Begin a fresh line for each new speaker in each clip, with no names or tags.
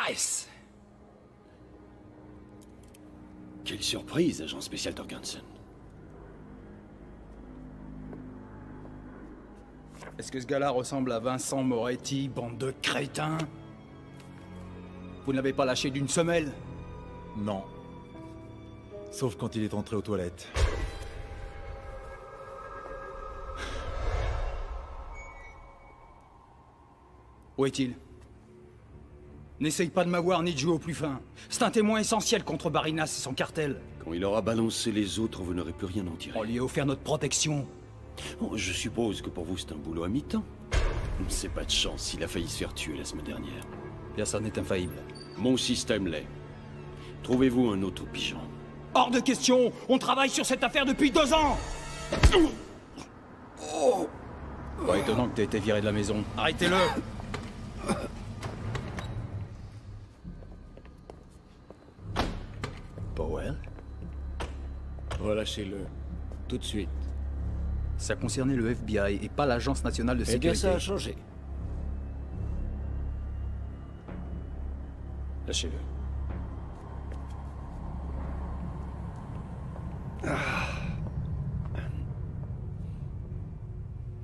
Price
Quelle surprise, agent spécial Torgensen.
Est-ce que ce gars-là ressemble à Vincent Moretti, bande de crétins? Vous ne l'avez pas lâché d'une semelle?
Non. Sauf quand il est entré aux toilettes.
Où est-il? N'essaye pas de m'avoir ni de jouer au plus fin. C'est un témoin essentiel contre Barinas et son cartel.
Quand il aura balancé les autres, vous n'aurez plus rien à en tirer.
On lui a offert notre protection.
Oh, je suppose que pour vous, c'est un boulot à mi-temps. C'est pas de chance, il a failli se faire tuer la semaine dernière.
Personne n'est infaillible.
Mon système l'est. Trouvez-vous un autre pigeon.
Hors de question On travaille sur cette affaire depuis deux ans Pas étonnant que t'aies été viré de la maison. Arrêtez-le
Powell Relâchez-le. Tout de suite.
Ça concernait le FBI et pas l'Agence nationale de
Eh bien,
sécurité.
ça a changé. Lâchez-le.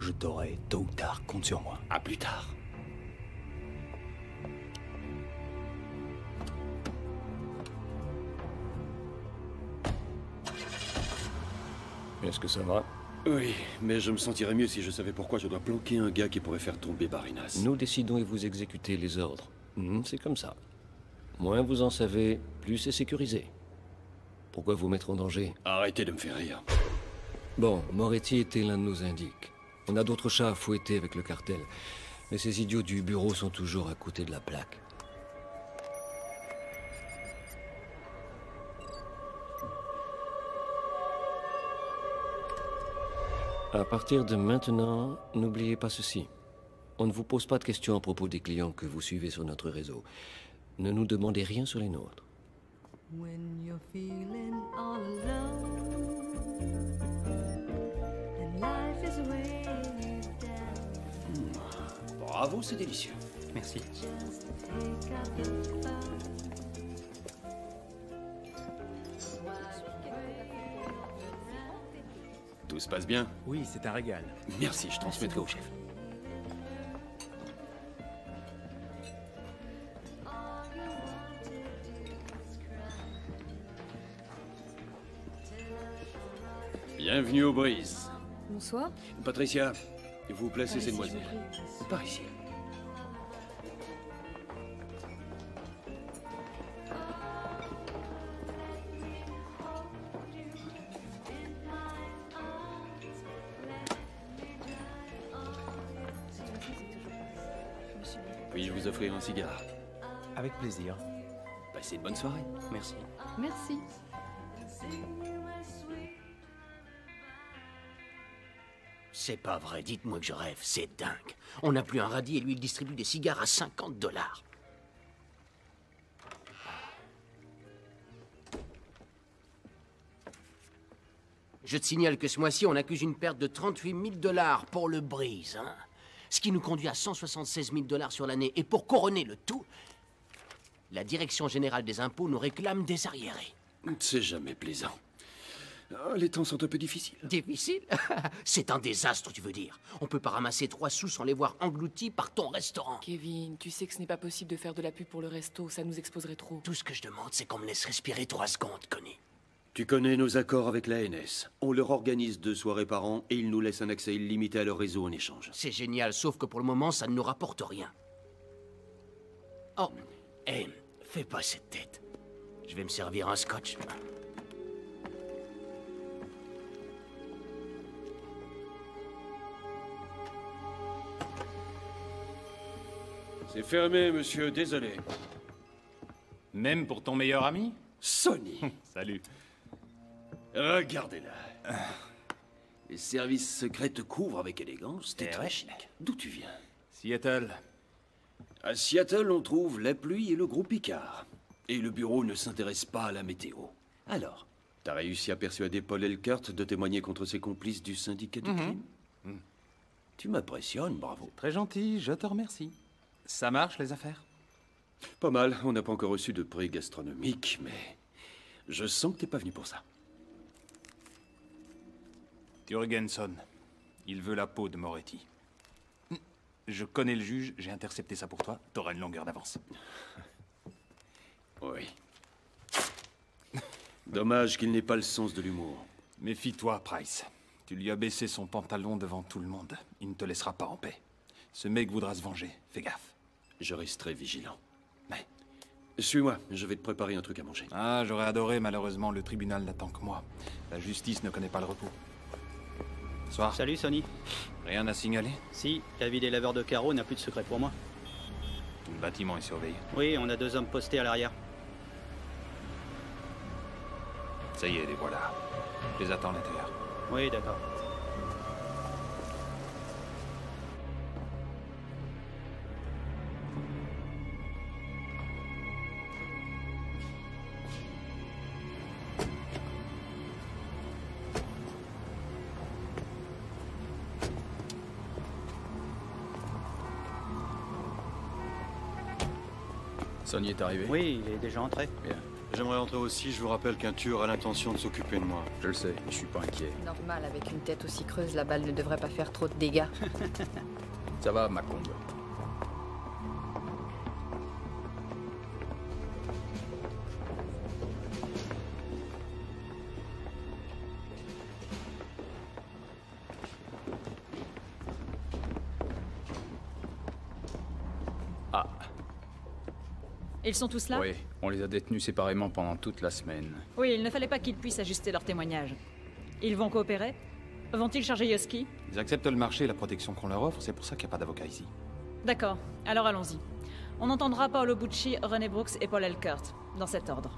Je t'aurai tôt ou tard, compte sur moi.
À plus tard.
Est-ce que ça va
Oui, mais je me sentirais mieux si je savais pourquoi je dois planquer un gars qui pourrait faire tomber Barinas.
Nous décidons et vous exécutez les ordres. Hmm, c'est comme ça. Moins vous en savez, plus c'est sécurisé. Pourquoi vous mettre en danger
Arrêtez de me faire rire.
Bon, Moretti était l'un de nos indiques. On a d'autres chats à fouetter avec le cartel. Mais ces idiots du bureau sont toujours à côté de la plaque. À partir de maintenant, n'oubliez pas ceci. On ne vous pose pas de questions à propos des clients que vous suivez sur notre réseau. Ne nous demandez rien sur les nôtres.
When you're feeling all alone and life is weighing you down,
Bravo, c'est délicieux.
Merci.
just take
Tout se passe bien
Oui, c'est un régal.
Merci, je transmettrai au chef. Bienvenue aux Brises.
Bonsoir.
Patricia, vous placez ces demoiselles. Par ici. Soirée. Merci.
Merci.
C'est pas vrai, dites-moi que je rêve, c'est dingue. On n'a plus un radis et lui il distribue des cigares à 50 dollars. Je te signale que ce mois-ci, on accuse une perte de 38 000 dollars pour le brise, hein. Ce qui nous conduit à 176 000 dollars sur l'année. Et pour couronner le tout, la Direction générale des impôts nous réclame des arriérés.
C'est jamais plaisant. Ah, les temps sont un peu difficiles.
Difficile C'est un désastre, tu veux dire. On peut pas ramasser trois sous sans les voir engloutis par ton restaurant.
Kevin, tu sais que ce n'est pas possible de faire de la pub pour le resto, ça nous exposerait trop.
Tout ce que je demande, c'est qu'on me laisse respirer trois secondes, Connie.
Tu connais nos accords avec l'ANS. On leur organise deux soirées par an et ils nous laissent un accès illimité à leur réseau en échange.
C'est génial, sauf que pour le moment, ça ne nous rapporte rien. Oh, hé, fais pas cette tête. Je vais me servir un scotch.
C'est fermé, monsieur, désolé.
Même pour ton meilleur ami?
Sony
Salut.
Regardez-la. Les services secrets te couvrent avec élégance, t'es
Eh
très
ouais.
chic. D'où tu viens?
Seattle.
À Seattle, on trouve la pluie et le groupe Picard. Et le bureau ne s'intéresse pas à la météo. Alors, t'as réussi à persuader Paul Elkert de témoigner contre ses complices du syndicat du crime Tu m'impressionnes, bravo.
Très gentil, je te remercie. Ça marche, les affaires?
Pas mal, on n'a pas encore reçu de prix gastronomique, mais je sens que t'es pas venu pour ça.
Jurgenson. Il veut la peau de Moretti. Je connais le juge, j'ai intercepté ça pour toi. T'auras une longueur d'avance.
Oui. Dommage qu'il n'ait pas le sens de l'humour.
Méfie-toi, Price. Tu lui as baissé son pantalon devant tout le monde. Il ne te laissera pas en paix. Ce mec voudra se venger. Fais gaffe.
Je resterai vigilant. Mais, suis-moi, je vais te préparer un truc à manger.
Ah, j'aurais adoré, malheureusement, le tribunal n'attend que moi. La justice ne connaît pas le repos.
Salut Sony.
Rien à signaler
Si, la vie des laveurs de carreaux n'a plus de secret pour moi.
Tout le bâtiment est surveillé.
Oui, on a deux hommes postés à l'arrière.
Ça y est, les voilà. Je les attends à l'intérieur.
Oui, d'accord.
Sonny est arrivé
Oui, il est déjà entré.
Bien.
J'aimerais entrer aussi, je vous rappelle qu'un tueur a l'intention de s'occuper de moi.
Je le sais, je suis pas inquiet.
Normal, avec une tête aussi creuse, la balle ne devrait pas faire trop de dégâts.
Ça va, Macomb
Ils sont tous là
oui, on les a détenus séparément pendant toute la semaine.
Oui, il ne fallait pas qu'ils puissent ajuster leur témoignage. Ils vont coopérer Vont-ils charger Yoski
Ils acceptent le marché et la protection qu'on leur offre, c'est pour ça qu'il n'y a pas d'avocat ici.
D'accord, alors allons-y. On entendra Paolo Bucci, René Brooks et Paul Elkert, dans cet ordre.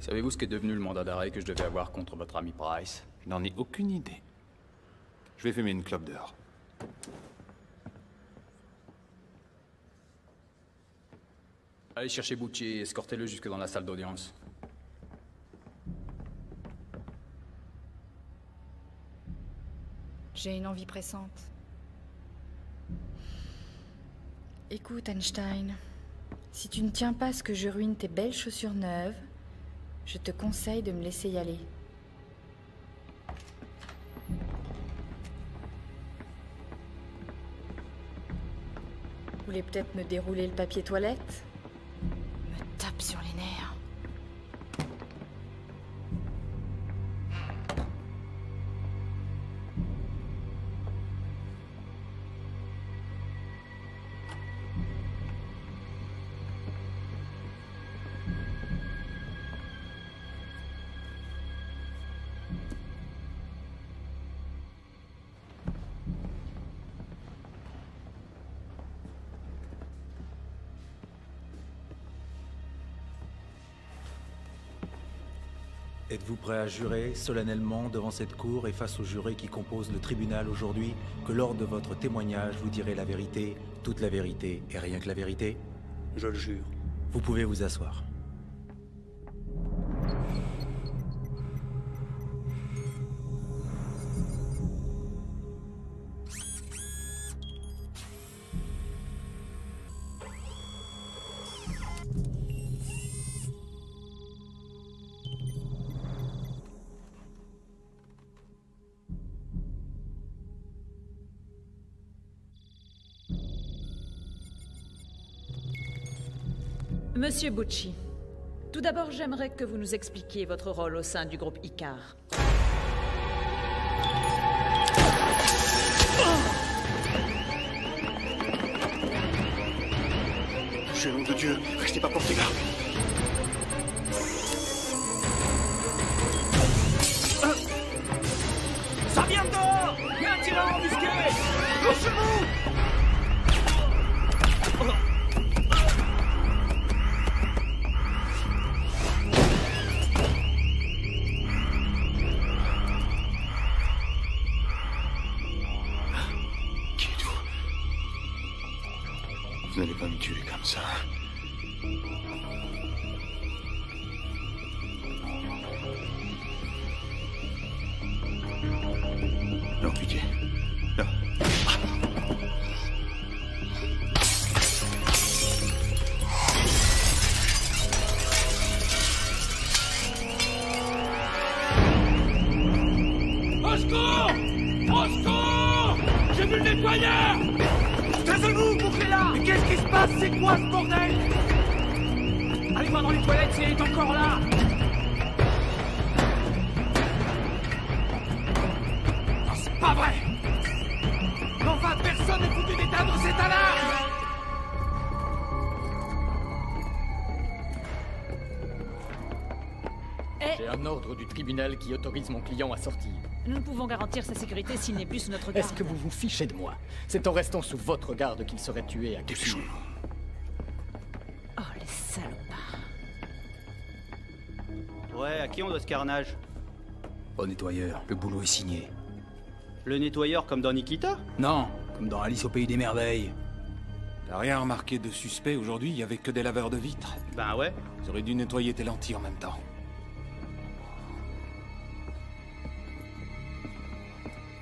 Savez-vous ce qu'est devenu le mandat d'arrêt que je devais avoir contre votre ami Price?
Je n'en ai aucune idée. Je vais fumer une clope dehors.
Allez chercher Bucci et escortez-le jusque dans la salle d'audience.
J'ai une envie pressante. Écoute, Einstein, si tu ne tiens pas à ce que je ruine tes belles chaussures neuves, je te conseille de me laisser y aller. Voulez peut-être me dérouler le papier toilette?
Prêt à jurer solennellement devant cette cour et face aux jurés qui composent le tribunal aujourd'hui que lors de votre témoignage vous direz la vérité, toute la vérité et rien que la vérité?
Je le jure.
Vous pouvez vous asseoir.
Monsieur Bucci, tout d'abord j'aimerais que vous nous expliquiez votre rôle au sein du groupe Icar.
Je nom de Dieu, restez pas porté garde.
Ça vient de dehors Il y a un tireur embusqué? Couchez-vous Au J'ai vu le nettoyeur Taisez-vous, bouclez-la Mais qu'est-ce qui se passe C'est quoi ce bordel Allez voir dans les toilettes si elle est encore là Non, c'est pas vrai Mais Enfin, personne n'est foutu d'éteindre cette alarme
J'ai un ordre du tribunal qui autorise mon client à sortir.
Nous ne pouvons garantir sa sécurité s'il n'est plus sous notre garde.
Est-ce que vous vous fichez de moi? C'est en restant sous votre garde qu'il serait tué à Cushy.
Oh, les salopards.
Ouais, à qui on doit ce carnage?
Au nettoyeur, le boulot est signé.
Le nettoyeur comme dans Nikita?
Non, comme dans Alice au pays des merveilles.
T'as rien remarqué de suspect? Aujourd'hui Il y avait que des laveurs de vitres.
Ben ouais.
Ils auraient dû nettoyer tes lentilles en même temps.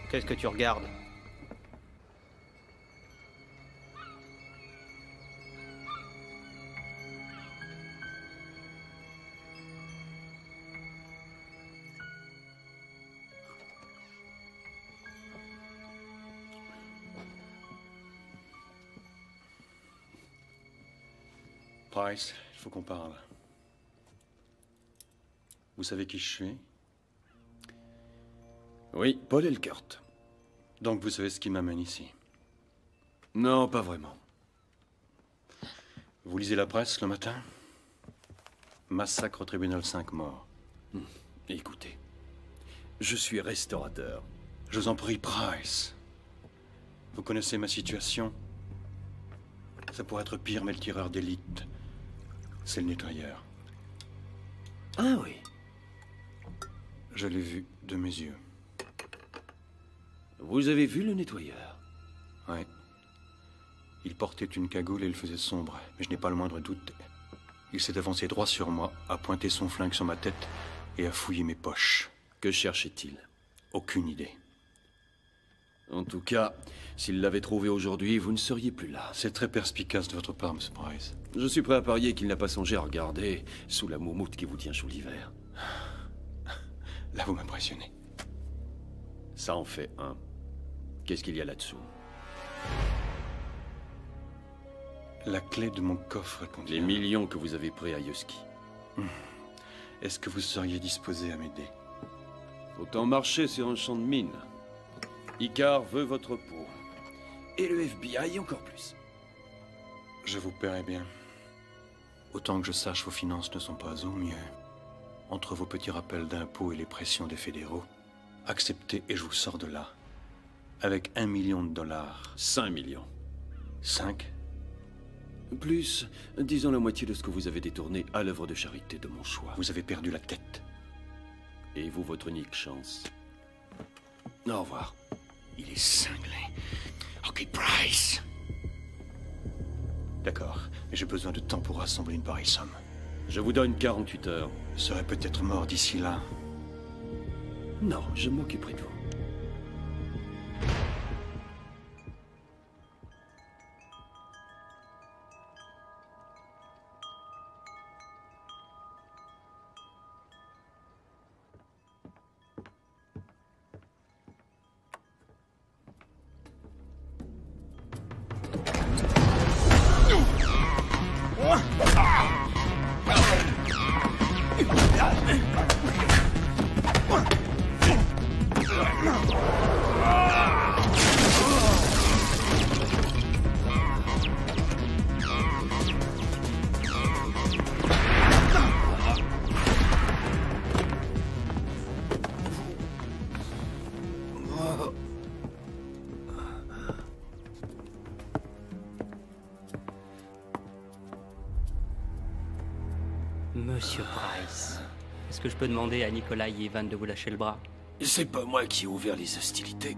Qu'est-ce que tu regardes
Price, il faut qu'on parle. Vous savez qui je suis?
Oui, Paul Elkert.
Donc vous savez ce qui m'amène ici?
Non, pas vraiment.
Vous lisez la presse le matin? Massacre au tribunal 5 morts.
Hmm. Écoutez, je suis restaurateur.
Je vous en prie, Price. Vous connaissez ma situation? Ça pourrait être pire, mais le tireur d'élite, c'est le nettoyeur.
Ah oui.
Je l'ai vu de mes yeux.
Vous avez vu le nettoyeur?
Oui. Il portait une cagoule et il faisait sombre, mais je n'ai pas le moindre doute. Il s'est avancé droit sur moi, a pointé son flingue sur ma tête et a fouillé mes poches.
Que cherchait-il?
Aucune idée.
En tout cas, s'il l'avait trouvé aujourd'hui, vous ne seriez plus là.
C'est très perspicace de votre part, Monsieur Price.
Je suis prêt à parier qu'il n'a pas songé à regarder sous la moumoute qui vous tient sous l'hiver.
Là, vous m'impressionnez.
Ça en fait un. Qu'est-ce qu'il y a là-dessous
La clé de mon coffre contient...
Les millions que vous avez pris à Yoski.
Est-ce que vous seriez disposé à m'aider
Autant marcher sur un champ de mine. Icar veut votre peau. Et le FBI encore plus.
Je vous paierai bien. Autant que je sache, vos finances ne sont pas au mieux. Entre vos petits rappels d'impôts et les pressions des fédéraux, acceptez et je vous sors de là. Avec un million de dollars.
Cinq millions.
Cinq
Plus, disons la moitié de ce que vous avez détourné à l'œuvre de charité de mon choix.
Vous avez perdu la tête.
Et vous, votre unique chance. Au revoir.
Il est cinglé. Ok, Price. D'accord, mais j'ai besoin de temps pour rassembler une pareille somme.
Je vous donne 48 heures.
Je serai peut-être mort d'ici là.
Non, je m'occuperai de vous.
Peux demander à Nicolas et Evan de vous lâcher le bras
C'est pas moi qui ai ouvert les hostilités.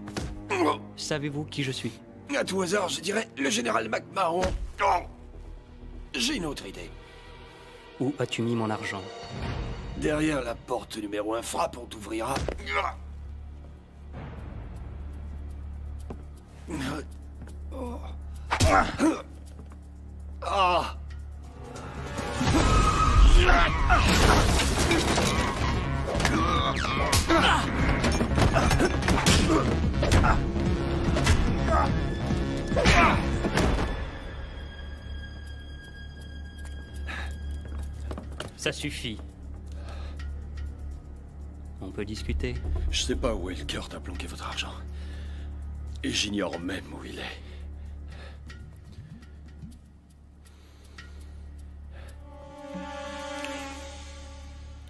Savez-vous qui je suis?
À tout hasard, je dirais le général McMahon. Oh J'ai une autre idée.
Où as-tu mis mon argent?
Derrière la porte numéro 1, frappe, on t'ouvrira. Oh.
Discuter
Je sais pas où Elkert a planqué votre argent. Et j'ignore même où il est.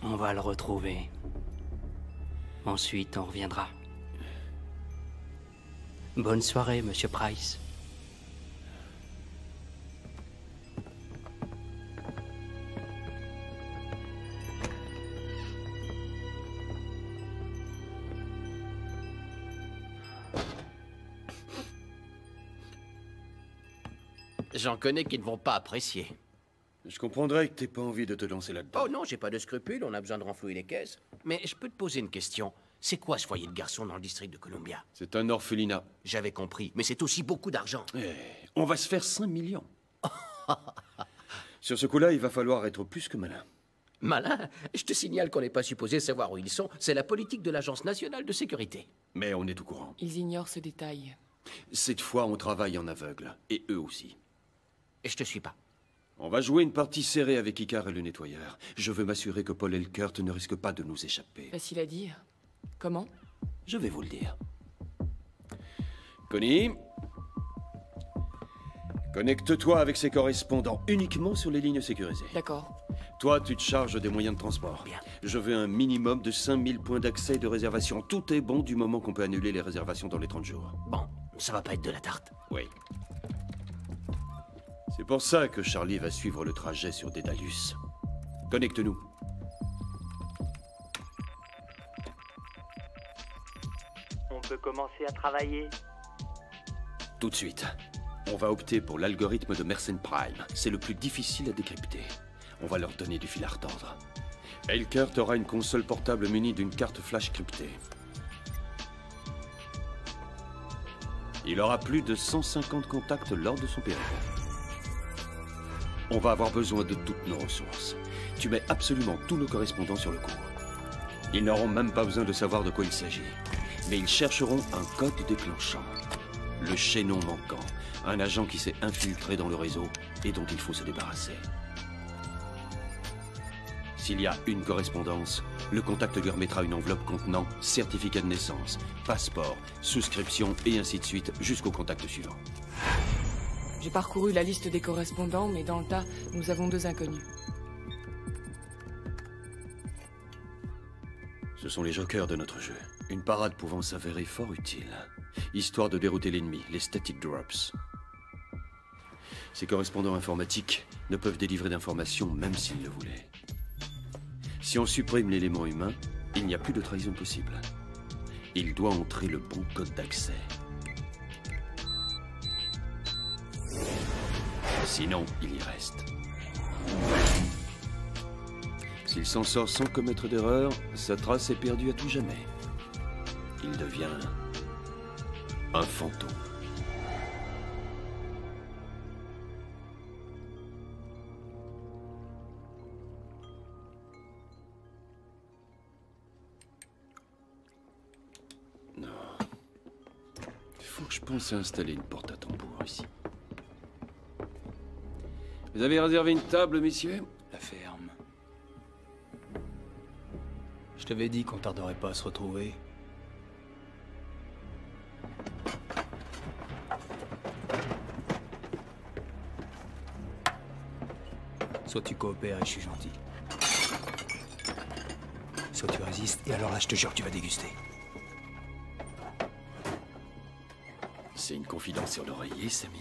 On va le retrouver. Ensuite, on reviendra. Bonne soirée, monsieur Price.
J'en connais qui ne vont pas apprécier.
Je comprendrais que t'aies pas envie de te lancer là-dedans.
Oh non, j'ai pas de scrupules, on a besoin de renflouer les caisses. Mais je peux te poser une question. C'est quoi ce foyer de garçons dans le district de Columbia?
C'est un orphelinat.
J'avais compris, mais c'est aussi beaucoup d'argent.
Eh, on va se faire 5 millions. Sur ce coup-là, il va falloir être plus que malin.
Malin? Je te signale qu'on n'est pas supposé savoir où ils sont. C'est la politique de l'Agence nationale de sécurité.
Mais on est au courant.
Ils ignorent ce détail.
Cette fois, on travaille en aveugle. Et eux aussi.
Et je te suis pas.
On va jouer une partie serrée avec Icar et le nettoyeur. Je veux m'assurer que Paul Elkert ne risque pas de nous échapper.
Facile à dire. Comment?
Je vais vous le dire. Connie Connecte-toi avec ses correspondants uniquement sur les lignes sécurisées.
D'accord.
Toi, tu te charges des moyens de transport.
Bien.
Je veux un minimum de 5000 points d'accès et de réservation. Tout est bon du moment qu'on peut annuler les réservations dans les 30 jours.
Bon, ça va pas être de la tarte.
Oui. C'est pour ça que Charlie va suivre le trajet sur Dédalus. Connecte-nous.
On peut commencer à travailler
Tout de suite. On va opter pour l'algorithme de Mersenne Prime. C'est le plus difficile à décrypter. On va leur donner du fil à retordre. Elkert aura une console portable munie d'une carte flash cryptée. Il aura plus de 150 contacts lors de son périple. On va avoir besoin de toutes nos ressources. Tu mets absolument tous nos correspondants sur le coup. Ils n'auront même pas besoin de savoir de quoi il s'agit. Mais ils chercheront un code déclenchant. Le chaînon manquant. Un agent qui s'est infiltré dans le réseau et dont il faut se débarrasser. S'il y a une correspondance, le contact lui remettra une enveloppe contenant certificat de naissance, passeport, souscription et ainsi de suite jusqu'au contact suivant.
J'ai parcouru la liste des correspondants, mais dans le tas, nous avons deux inconnus.
Ce sont les jokers de notre jeu. Une parade pouvant s'avérer fort utile. Histoire de dérouter l'ennemi, les static drops. Ces correspondants informatiques ne peuvent délivrer d'informations même s'ils le voulaient. Si on supprime l'élément humain, Il n'y a plus de trahison possible. Il doit entrer le bon code d'accès. Sinon, il y reste. S'il s'en sort sans commettre d'erreur, sa trace est perdue à tout jamais. Il devient un fantôme. Non. Il faut que je pense à installer une porte à Vous avez réservé une table, messieurs?
La ferme. Je t'avais dit qu'on tarderait pas à se retrouver. Soit tu coopères et je suis gentil. Soit tu résistes et alors là je te jure que tu vas déguster.
C'est une confidence sur l'oreiller, Samy.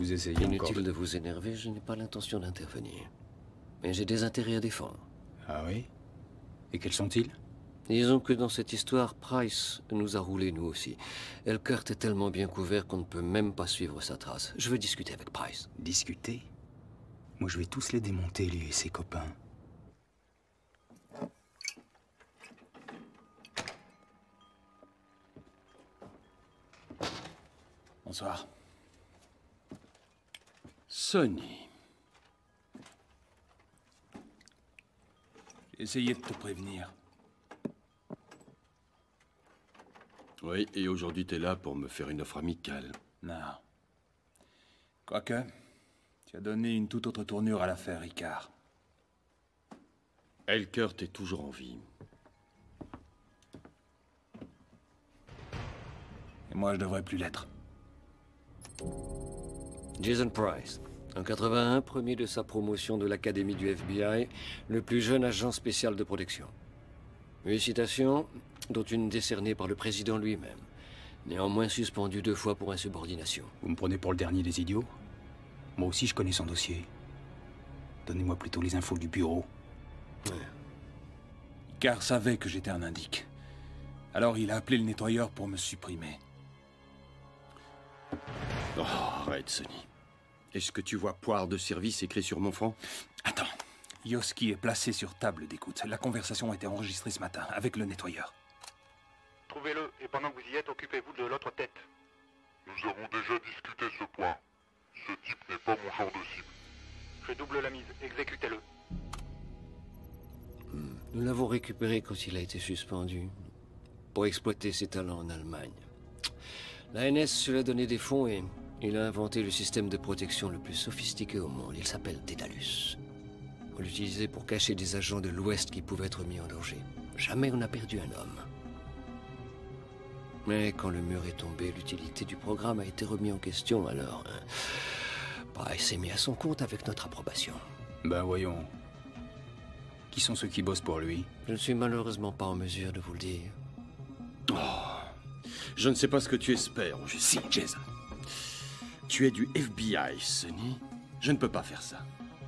Vous essayez
Inutile
encore...
de vous énerver, je n'ai pas l'intention d'intervenir. Mais j'ai des intérêts à défendre.
Ah oui? Et quels sont-ils?
Disons que dans cette histoire, Price nous a roulé nous aussi. Elkert est tellement bien couvert qu'on ne peut même pas suivre sa trace. Je veux discuter avec Price.
Discuter? Moi je vais tous les démonter, lui et ses copains.
Bonsoir.
Sonny.
J'ai essayé de te prévenir.
Oui, et aujourd'hui t'es là pour me faire une offre amicale.
Non. Quoique, tu as donné une toute autre tournure à l'affaire Ricard.
Elkert est toujours en vie.
Et moi, je devrais plus l'être.
Jason Price. En 81, premier de sa promotion de l'Académie du FBI, le plus jeune agent spécial de protection. Huit citations, dont une décernée par le président lui-même. Néanmoins suspendu deux fois pour insubordination.
Vous me prenez pour le dernier des idiots? Moi aussi je connais son dossier. Donnez-moi plutôt les infos du bureau.
Car savait que j'étais un indique. Alors il a appelé le nettoyeur pour me supprimer.
Oh, arrête, Sonny. Est-ce que tu vois poire de service écrit sur mon front?
Attends. Yoski est placé sur table d'écoute. La conversation a été enregistrée ce matin avec le nettoyeur.
Trouvez-le, et pendant que vous y êtes, occupez-vous de l'autre tête. Nous avons déjà discuté ce point. Ce type n'est pas mon genre de cible. Je double la mise, exécutez-le.
Nous l'avons récupéré quand il a été suspendu pour exploiter ses talents en Allemagne. La NS se l'a donné des fonds et il a inventé le système de protection le plus sophistiqué au monde. Il s'appelle Dédalus. On l'utilisait pour cacher des agents de l'Ouest qui pouvaient être mis en danger. Jamais on n'a perdu un homme. Mais quand le mur est tombé, l'utilité du programme a été remis en question, alors... hein, Price s'est mis à son compte avec notre approbation.
Ben voyons. Qui sont ceux qui bossent pour lui?
Je ne suis malheureusement pas en mesure de vous le dire.
Je ne sais pas ce que tu espères. Je sais, Jason. Tu es du FBI, Sonny. Je ne peux pas faire ça.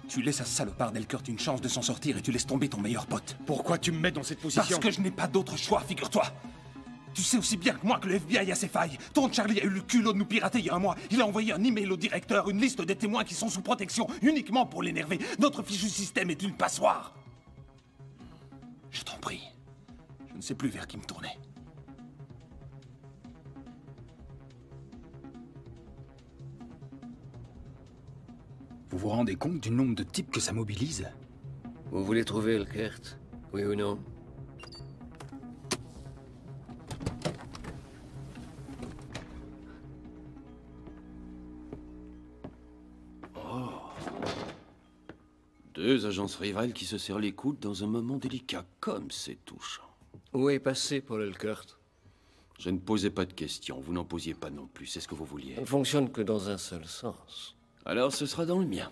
Tu laisses à salopard d'Elkert une chance de s'en sortir et tu laisses tomber ton meilleur pote.
Pourquoi tu me mets dans cette position
Parce que je n'ai pas d'autre choix, figure-toi. Tu sais aussi bien que moi que le FBI a ses failles. Ton Charlie a eu le culot de nous pirater il y a un mois. Il a envoyé un email au directeur, une liste des témoins qui sont sous protection, uniquement pour l'énerver. Notre fichu système est une passoire. Je t'en prie. Je ne sais plus vers qui me tourner.
Vous vous rendez compte du nombre de types que ça mobilise
Vous voulez trouver Elkert Oui ou non
Oh. Deux agences rivales qui se serrent les coudes dans un moment délicat, comme c'est touchant.
Où est passé Paul Elkert?
Je ne posais pas de questions, vous n'en posiez pas non plus, c'est ce que vous vouliez.
Ça ne fonctionne que dans un seul sens.
Alors ce sera dans le mien.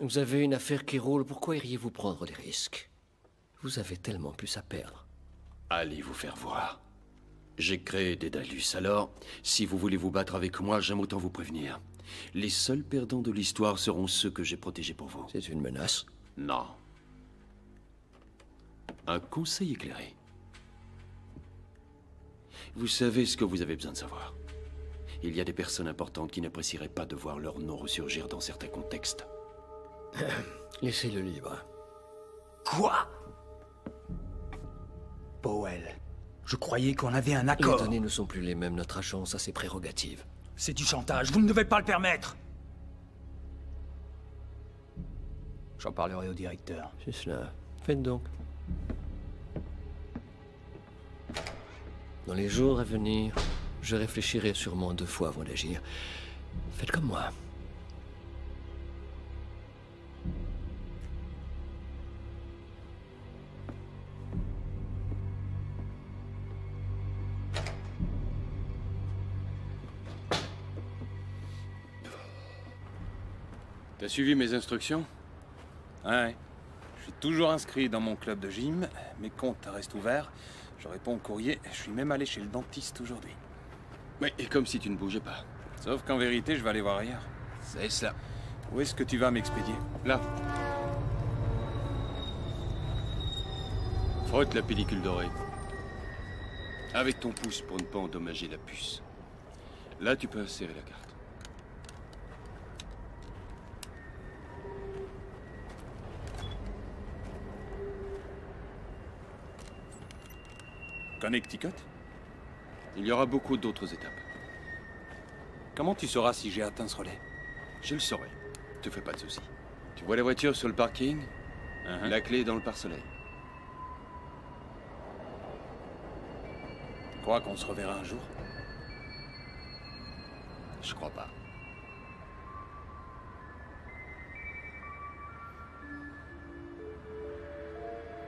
Vous avez une affaire qui roule, pourquoi iriez-vous prendre des risques? Vous avez tellement plus à perdre.
Allez vous faire voir. J'ai créé Dédalus, alors, si vous voulez vous battre avec moi, j'aime autant vous prévenir. Les seuls perdants de l'histoire seront ceux que j'ai protégés pour vous.
C'est une menace?
Non. Un conseil éclairé. Vous savez ce que vous avez besoin de savoir. Il y a des personnes importantes qui n'apprécieraient pas de voir leur nom ressurgir dans certains contextes.
Laissez-le libre.
Quoi? Powell, je croyais qu'on avait un
Les
accord.
données ne sont plus les mêmes. Notre agence a ses prérogatives.
C'est du chantage, vous ne devez pas le permettre. J'en parlerai au directeur.
C'est cela. Faites donc. Dans les jours à venir, je réfléchirai sûrement deux fois avant d'agir. Faites comme moi.
T'as suivi mes instructions? Ouais. Je suis toujours inscrit dans mon club de gym. Mes comptes restent ouverts. Je réponds au courrier. Je suis même allé chez le dentiste aujourd'hui.
Mais et comme si tu ne bougeais pas.
Sauf qu'en vérité, je vais aller voir ailleurs.
C'est cela.
Où est-ce que tu vas m'expédier?
Là. Frotte la pellicule dorée. Avec ton pouce pour ne pas endommager la puce. Là, tu peux insérer la carte.
Connecticut?
Il y aura beaucoup d'autres étapes.
Comment tu sauras si j'ai atteint ce relais?
Je le saurai. Te fais pas de soucis. Tu vois la voiture sur le parking?
Uh-huh.
La clé est dans le pare-soleil.
Tu crois qu'on se reverra un jour?
Je crois pas.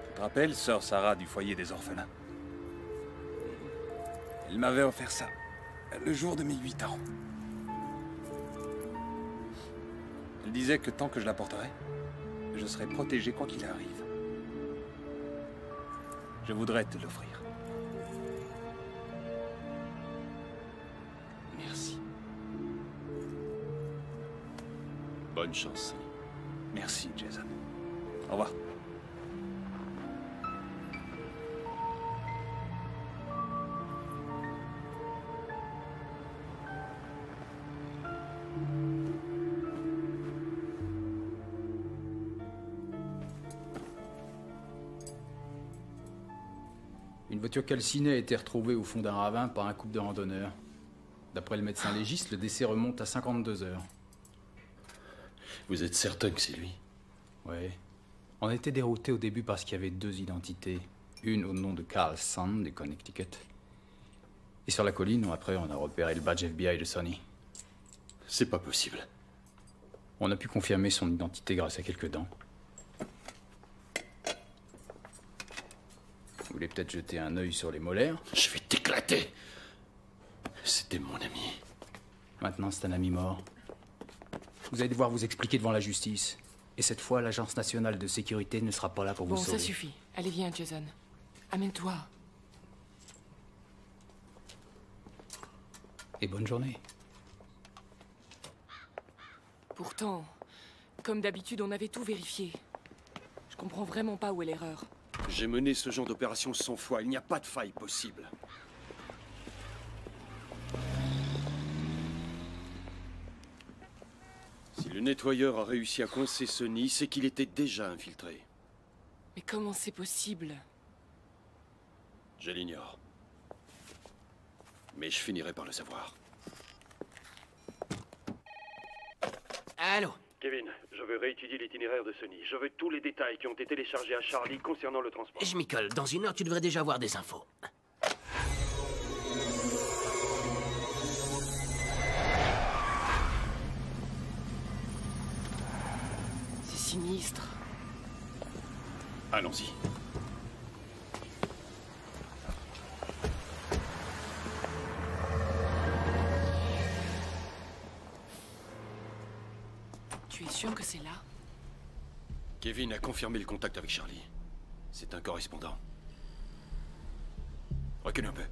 Tu te rappelles, sœur Sarah du foyer des orphelins? Elle m'avait offert ça, le jour de mes huit ans. Elle disait que tant que je la porterai, je serai protégé quoi qu'il arrive. Je voudrais te l'offrir.
Merci. Bonne chance.
Merci, Jason. Au revoir.
Une voiture calcinée a été retrouvée au fond d'un ravin par un couple de randonneurs. D'après le médecin légiste, le décès remonte à 52 heures.
Vous êtes certain que c'est lui?
Ouais. On été dérouté au début parce qu'il y avait deux identités. Une au nom de Carl Sand du Connecticut. Et sur la colline, après, on a repéré le badge FBI de Sonny.
C'est pas possible.
On a pu confirmer son identité grâce à quelques dents. Voulez peut-être jeter un œil sur les molaires
Je vais t'éclater C'était mon ami.
Maintenant, c'est un ami mort. Vous allez devoir vous expliquer devant la justice. Et cette fois, l'Agence nationale de sécurité ne sera pas là pour
Bon,
vous sauver.
ça suffit. Allez, viens, Jason. Amène-toi.
Et bonne journée.
Pourtant, comme d'habitude, on avait tout vérifié. Je comprends vraiment pas où est l'erreur.
J'ai mené ce genre d'opération sans foi. Il n'y a pas de faille possible. Si le nettoyeur a réussi à coincer ce nid, c'est qu'il était déjà infiltré.
Mais comment c'est possible?
Je l'ignore. Mais je finirai par le savoir.
Allô?
Kevin, je veux réétudier l'itinéraire de nid. Je veux tous les détails qui ont été téléchargés à Charlie concernant le transport.
Je m'y colle. Dans une heure, tu devrais déjà avoir des infos.
C'est sinistre.
Allons-y.
Sûr que c'est là
Kevin a confirmé le contact avec Charlie. C'est un correspondant. Recule un peu.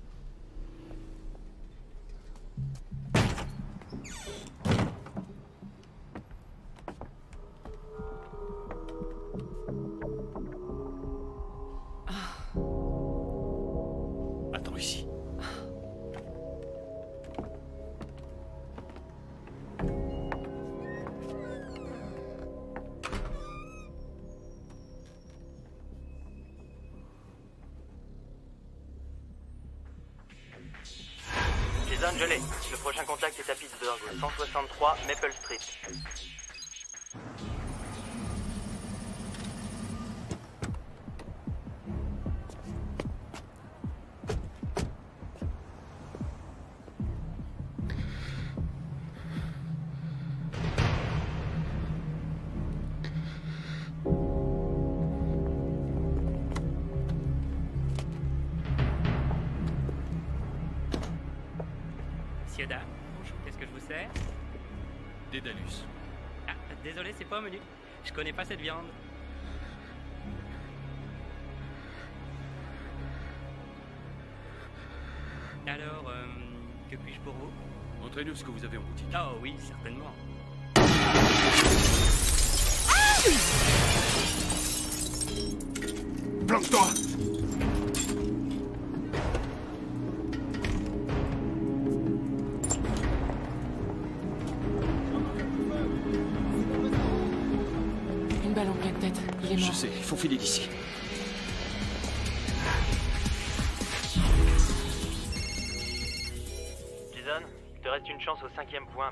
Le prochain contact est à Pittsburgh, 163 Maple Street.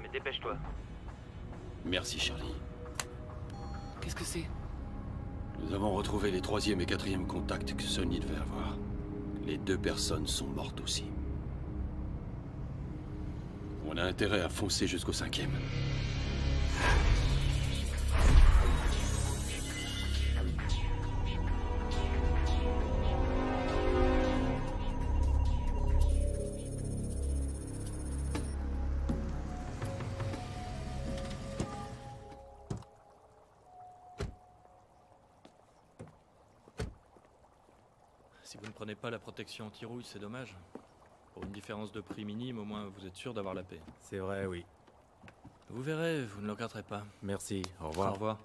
Mais dépêche-toi.
Merci, Charlie.
Qu'est-ce que c'est?
Nous avons retrouvé les troisième et quatrième contacts que Sonny devait avoir. Les deux personnes sont mortes aussi. On a intérêt à foncer jusqu'au cinquième.
Protection anti-rouille, c'est dommage. Pour une différence de prix minime, au moins vous êtes sûr d'avoir la paix.
C'est vrai, oui.
Vous verrez, vous ne le regretterez pas.
Merci. Au revoir.
Au revoir.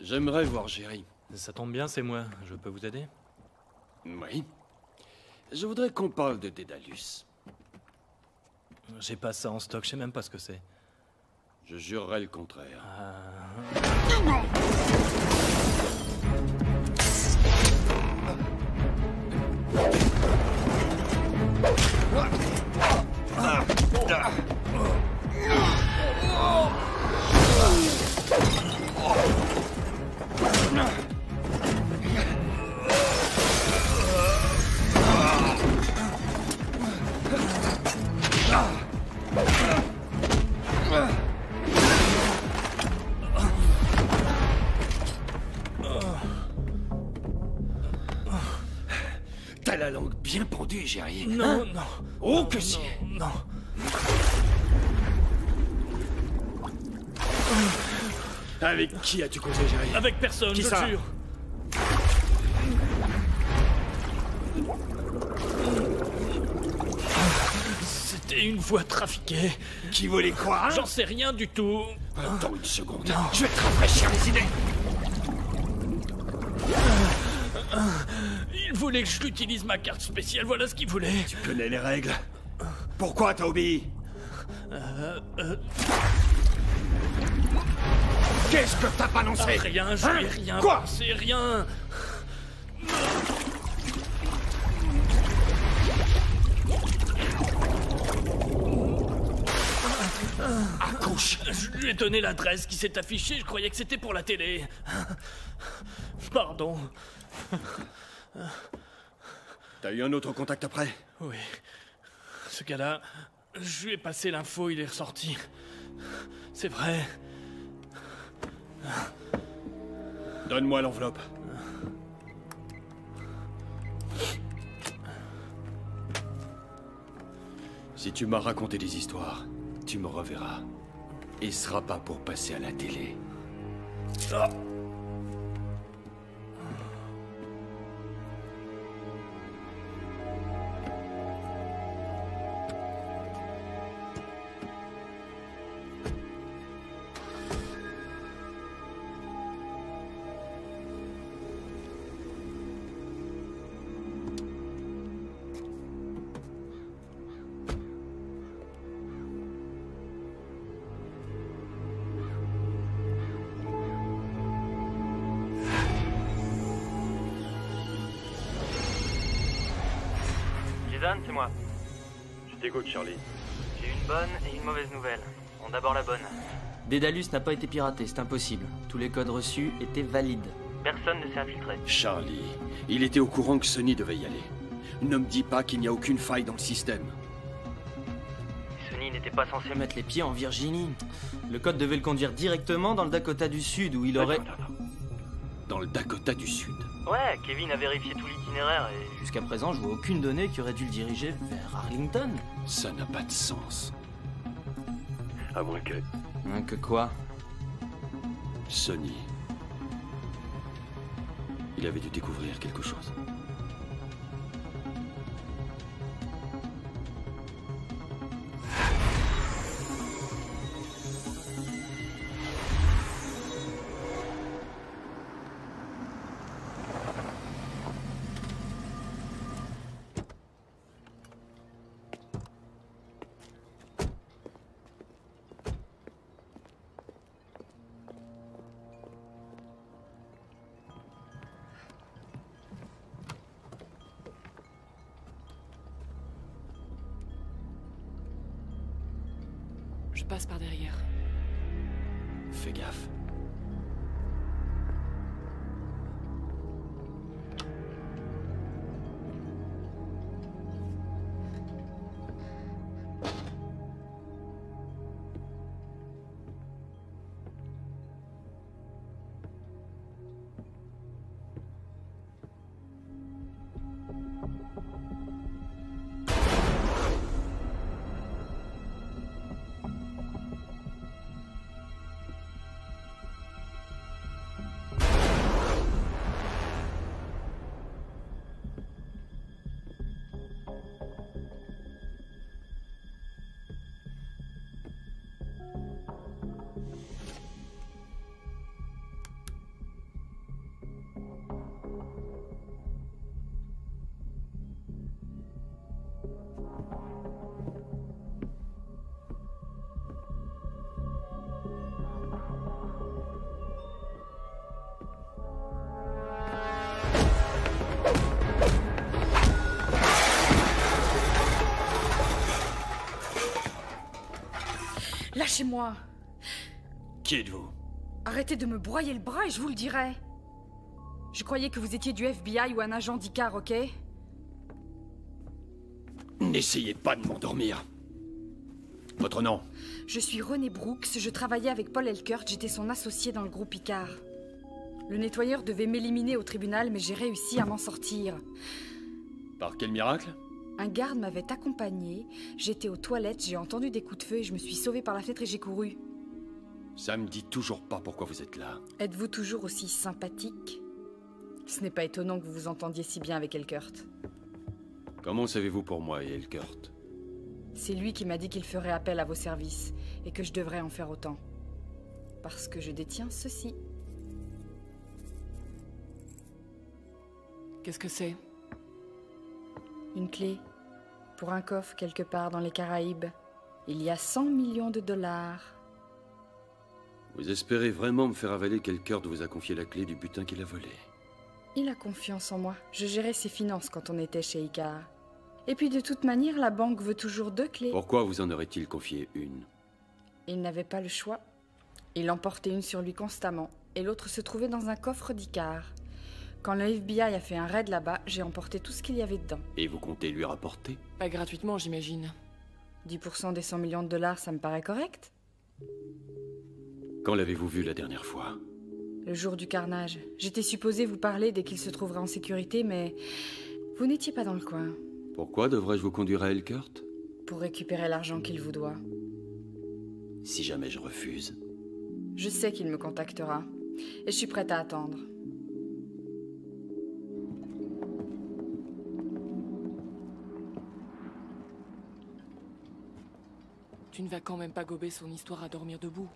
J'aimerais voir Jerry.
Ça tombe bien, c'est moi. Je peux vous aider?
Oui. Je voudrais qu'on parle de Dédalus.
J'ai pas ça en stock, je sais même pas ce que c'est.
Je jurerais le contraire. T'as
Non,
Hein
non.
Oh,
Non,
que
non,
si.
Non.
Avec qui as-tu causé, Jerry
Avec personne,
Qui
je
ça?
jure. C'était une voix trafiquée.
Qui voulait croire?
J'en sais rien du tout.
Attends une seconde.
Non.
Je vais te rafraîchir les idées.
Il voulait que je l'utilise ma carte spéciale, voilà ce qu'il voulait.
Tu connais les règles. Pourquoi t'as obéi
Euh, euh,
Qu'est-ce que t'as pas annoncé
ah, Rien, je
Hein
rien
Quoi
pensé, rien.
Accouche
Je lui ai donné l'adresse qui s'est affichée, je croyais que c'était pour la télé. Pardon.
T'as eu un autre contact après?
Oui. Ce gars-là, je lui ai passé l'info, il est ressorti. C'est vrai.
Donne-moi l'enveloppe. Si tu m'as raconté des histoires, Tu me reverras. Et ce sera pas pour passer à la télé.
Jason,
t'écoute, Charlie.
J'ai une bonne et une mauvaise nouvelle. Bon, d'abord la bonne.
Dédalus n'a pas été piraté, c'est impossible. Tous les codes reçus étaient valides.
Personne ne s'est infiltré.
Charlie, il était au courant que Sony devait y aller. Ne me dis pas qu'il n'y a aucune faille dans le système.
Sony n'était pas censé
Mettre les pieds en Virginie. Le code devait le conduire directement dans le Dakota du Sud où il aurait.
Dans le Dakota du Sud.
Ouais, Kevin a vérifié tout l'itinéraire et...
Jusqu'à présent, je vois aucune donnée qui aurait dû le diriger vers Arlington.
Ça n'a pas de sens.
À moins que...
Hein, que quoi?
Sony. Il avait dû découvrir quelque chose.
Lâchez-moi
Qui êtes-vous?
Arrêtez de me broyer le bras et je vous le dirai. Je croyais que vous étiez du FBI ou un agent d'ICAR, ok?
N'essayez pas de m'endormir. Votre nom?
Je suis René Brooks, je travaillais avec Paul Elkert, j'étais son associé dans le groupe ICAR. Le nettoyeur devait m'éliminer au tribunal, mais j'ai réussi à m'en sortir.
Par quel miracle?
Un garde m'avait accompagné, j'étais aux toilettes, j'ai entendu des coups de feu et je me suis sauvée par la fenêtre et j'ai couru.
Ça me dit toujours pas pourquoi vous êtes là.
Êtes-vous toujours aussi sympathique? Ce n'est pas étonnant que vous vous entendiez si bien avec Elkert.
Comment savez-vous pour moi et Elkert
C'est lui qui m'a dit qu'il ferait appel à vos services et que je devrais en faire autant. Parce que je détiens ceci.
Qu'est-ce que c'est?
Une clé. Pour un coffre quelque part dans les Caraïbes. Il y a 100 millions de dollars.
Vous espérez vraiment me faire avaler qu'Elkert vous a confié la clé du butin qu'il a volé
Il a confiance en moi. Je gérais ses finances quand on était chez Icar. Et puis de toute manière, la banque veut toujours deux clés.
Pourquoi vous en aurait-il confié une?
Il n'avait pas le choix. Il emportait une sur lui constamment, et l'autre se trouvait dans un coffre d'Icar. Quand le FBI a fait un raid là-bas, j'ai emporté tout ce qu'il y avait dedans.
Et vous comptez lui rapporter?
Pas gratuitement, j'imagine.
10% des 100 millions de dollars, ça me paraît correct?
Quand l'avez-vous vu la dernière fois?
Le jour du carnage. J'étais supposé vous parler dès qu'il se trouverait en sécurité, mais vous n'étiez pas dans le coin.
Pourquoi devrais-je vous conduire à Elkert?
Pour récupérer l'argent qu'il vous doit.
Si jamais je refuse.
Je sais qu'il me contactera. Et je suis prête à attendre.
Tu ne vas quand même pas gober son histoire à dormir debout.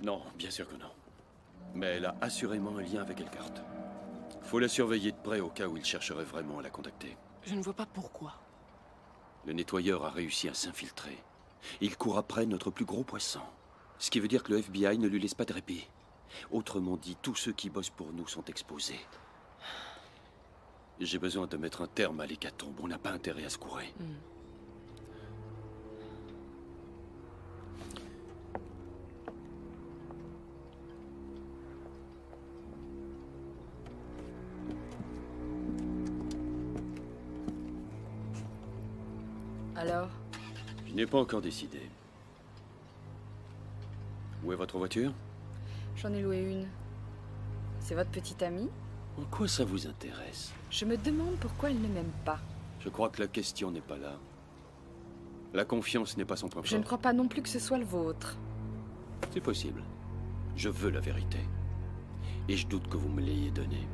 Non, bien sûr que non. Mais elle a assurément un lien avec Elkart. Faut la surveiller de près au cas où il chercherait vraiment à la contacter.
Je ne vois pas pourquoi.
Le nettoyeur a réussi à s'infiltrer. Il court après notre plus gros poisson. Ce qui veut dire que le FBI ne lui laisse pas de répit. Autrement dit, tous ceux qui bossent pour nous sont exposés. J'ai besoin de mettre un terme à l'hécatombe. On n'a pas intérêt à se courir.
Alors
Je n'ai pas encore décidé. Où est votre voiture?
J'en ai loué une. C'est votre petite amie?
En quoi ça vous intéresse?
Je me demande pourquoi elle ne m'aime pas.
Je crois que la question n'est pas là. La confiance n'est pas son point
Je ne crois pas non plus que ce soit le vôtre.
C'est possible. Je veux la vérité. Et je doute que vous me l'ayez donnée.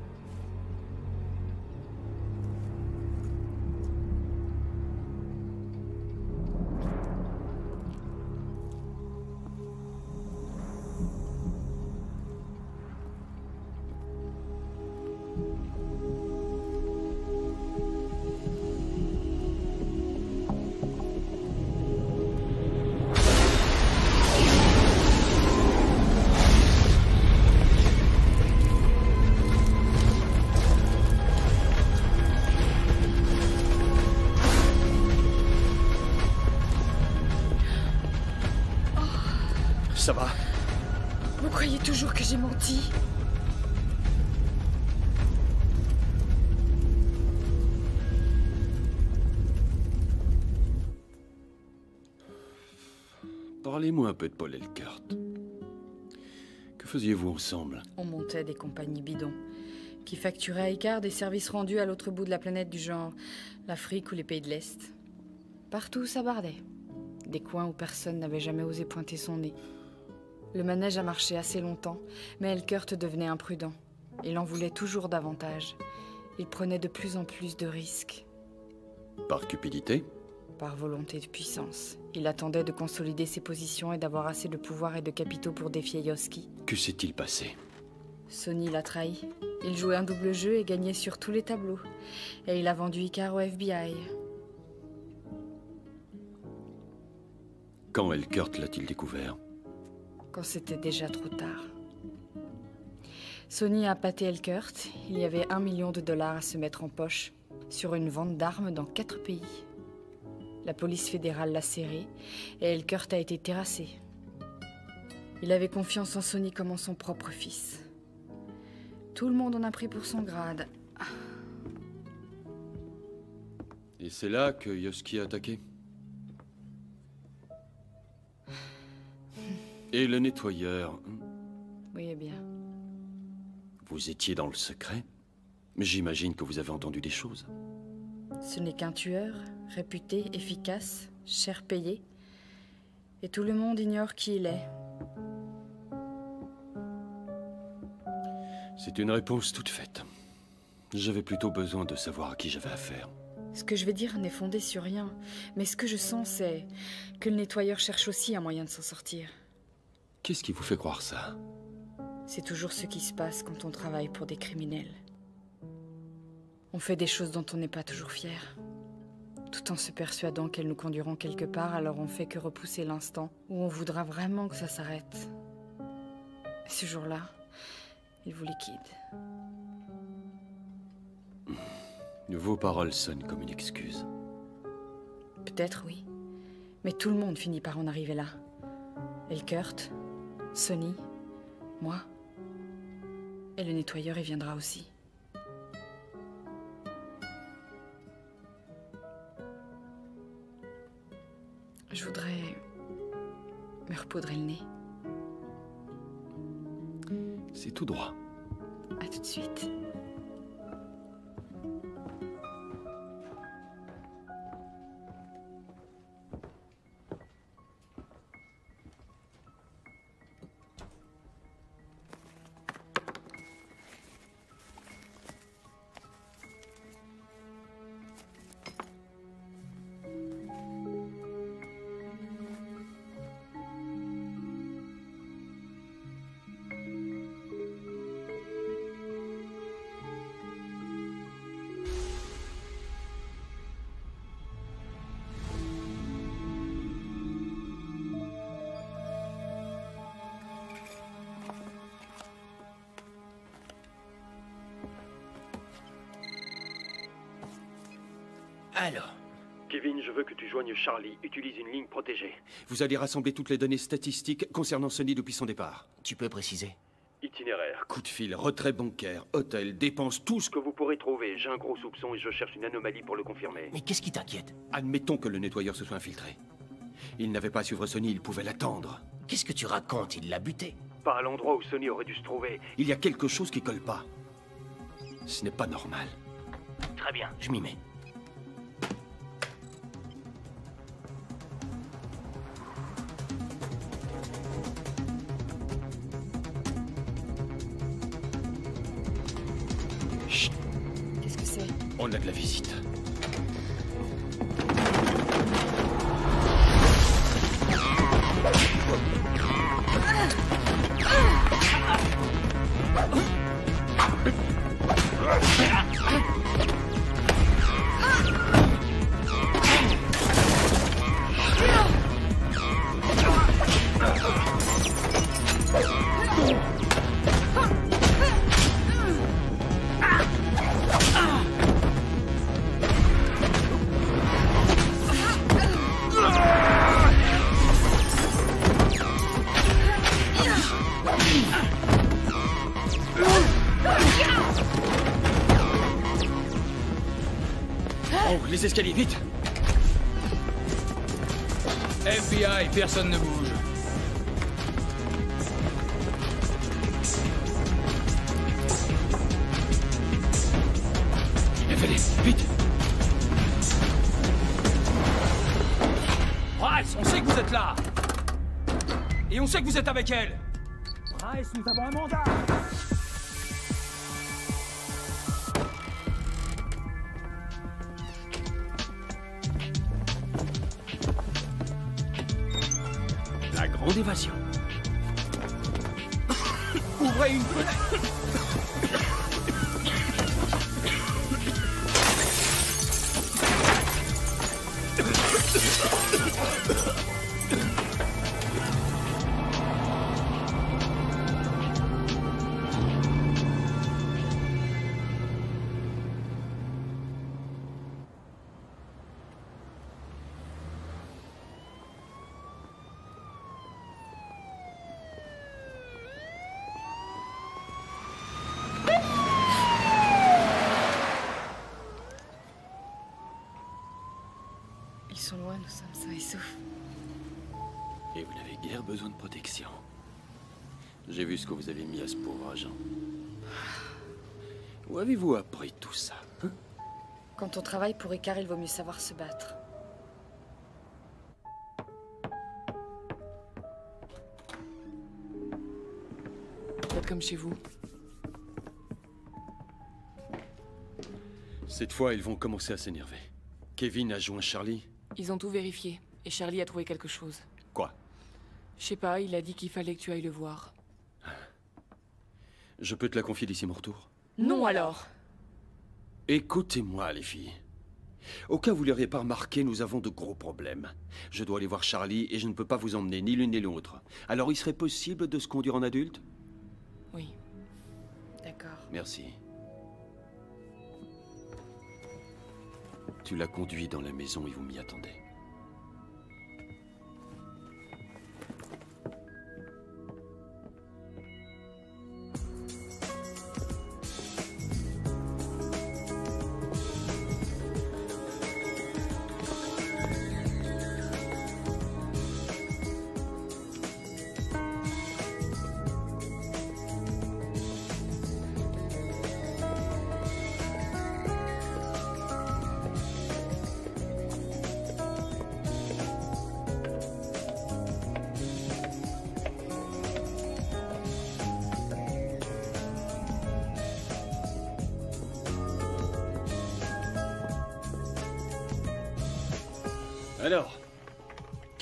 Faisiez-vous ensemble
On montait des compagnies bidons qui facturaient à Icar des services rendus à l'autre bout de la planète du genre l'Afrique ou les pays de l'Est. Partout ça bardait. Des coins où personne n'avait jamais osé pointer son nez. Le manège a marché assez longtemps, mais Elkert devenait imprudent. Il en voulait toujours davantage. Il prenait de plus en plus de risques.
Par cupidité
Par volonté de puissance. Il attendait de consolider ses positions et d'avoir assez de pouvoir et de capitaux pour défier Yoski.
Que s'est-il passé?
Sony l'a trahi. Il jouait un double jeu et gagnait sur tous les tableaux. Et il a vendu Icar au FBI.
Quand Elkart l'a-t-il découvert?
Quand c'était déjà trop tard. Sony a pâté Elkert. Il y avait un million de dollars à se mettre en poche sur une vente d'armes dans quatre pays. La police fédérale l'a serré et Elkert a été terrassé. Il avait confiance en Sony comme en son propre fils. Tout le monde en a pris pour son grade.
Et c'est là que Yoski a attaqué Et le nettoyeur
Oui, eh bien.
Vous étiez dans le secret Mais j'imagine que vous avez entendu des choses.
Ce n'est qu'un tueur, réputé, efficace, cher payé. Et tout le monde ignore qui il est.
C'est une réponse toute faite. J'avais plutôt besoin de savoir à qui j'avais affaire.
Ce que je vais dire n'est fondé sur rien, mais ce que je sens, c'est que le nettoyeur cherche aussi un moyen de s'en sortir.
Qu'est-ce qui vous fait croire ça?
C'est toujours ce qui se passe quand on travaille pour des criminels. On fait des choses dont on n'est pas toujours fier. Tout en se persuadant qu'elles nous conduiront quelque part, alors on fait que repousser l'instant où on voudra vraiment que ça s'arrête. Ce jour-là, il vous liquide.
Vos paroles sonnent comme une excuse.
Peut-être oui. Mais tout le monde finit par en arriver là. Elkert, Sonny, moi. Et le nettoyeur y viendra aussi. Je voudrais me repoudrer le nez.
C'est tout droit.
À tout de suite.
Charlie. Utilise une ligne protégée.
Vous allez rassembler toutes les données statistiques concernant Sony depuis son départ.
Tu peux préciser
Itinéraire.
Coup de fil, retrait bancaire, hôtel, dépenses, tout ce
que vous pourrez trouver, j'ai un gros soupçon et je cherche une anomalie pour le confirmer.
Mais qu'est-ce qui t'inquiète?
Admettons que le nettoyeur se soit infiltré. Il n'avait pas à suivre Sony, il pouvait l'attendre.
Qu'est-ce que tu racontes? Il l'a buté.
Pas à l'endroit où Sony aurait dû se trouver.
Il y a quelque chose qui colle pas. Ce n'est pas normal.
Très bien, je m'y mets.
On a de la visite. Les escaliers, vite
FBI, personne ne bouge.
J'ai vu ce que vous avez mis à ce pauvre agent. Où avez-vous appris tout ça hein?
Quand on travaille pour Icar, il vaut mieux savoir se battre.
Faites comme chez vous.
Cette fois, ils vont commencer à s'énerver. Kevin a joint Charlie.
Ils ont tout vérifié. Et Charlie a trouvé quelque chose.
Quoi?
Je sais pas, il a dit qu'il fallait que tu ailles le voir.
Je peux te la confier d'ici mon retour
Non alors
Écoutez-moi, les filles. Au cas où vous l'auriez pas remarqué, nous avons de gros problèmes. Je dois aller voir Charlie et je ne peux pas vous emmener ni l'une ni l'autre. Alors il serait possible de se conduire en adulte?
Oui.
D'accord.
Merci. Tu l'as conduit dans la maison et vous m'y attendez.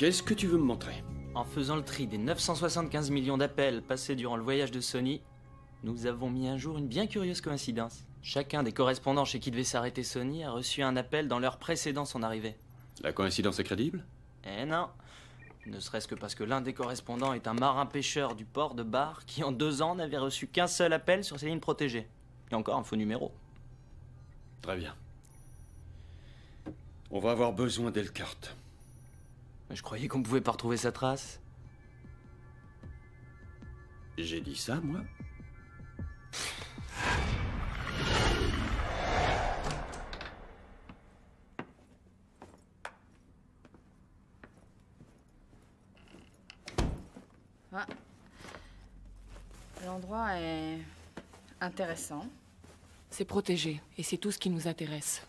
Qu'est-ce que tu veux me montrer?
En faisant le tri des 975 millions d'appels passés durant le voyage de Sony, nous avons mis un jour une bien curieuse coïncidence. Chacun des correspondants chez qui devait s'arrêter Sony a reçu un appel dans l'heure précédant son arrivée.
La coïncidence est crédible?
Eh non Ne serait-ce que parce que l'un des correspondants est un marin-pêcheur du port de Bar qui en deux ans n'avait reçu qu'un seul appel sur ses lignes protégées. Et encore un faux numéro.
Très bien. On va avoir besoin d'Elkart.
Je croyais qu'on pouvait pas retrouver sa trace.
J'ai dit ça, moi
Ah. L'endroit est intéressant.
C'est protégé, et c'est tout ce qui nous intéresse.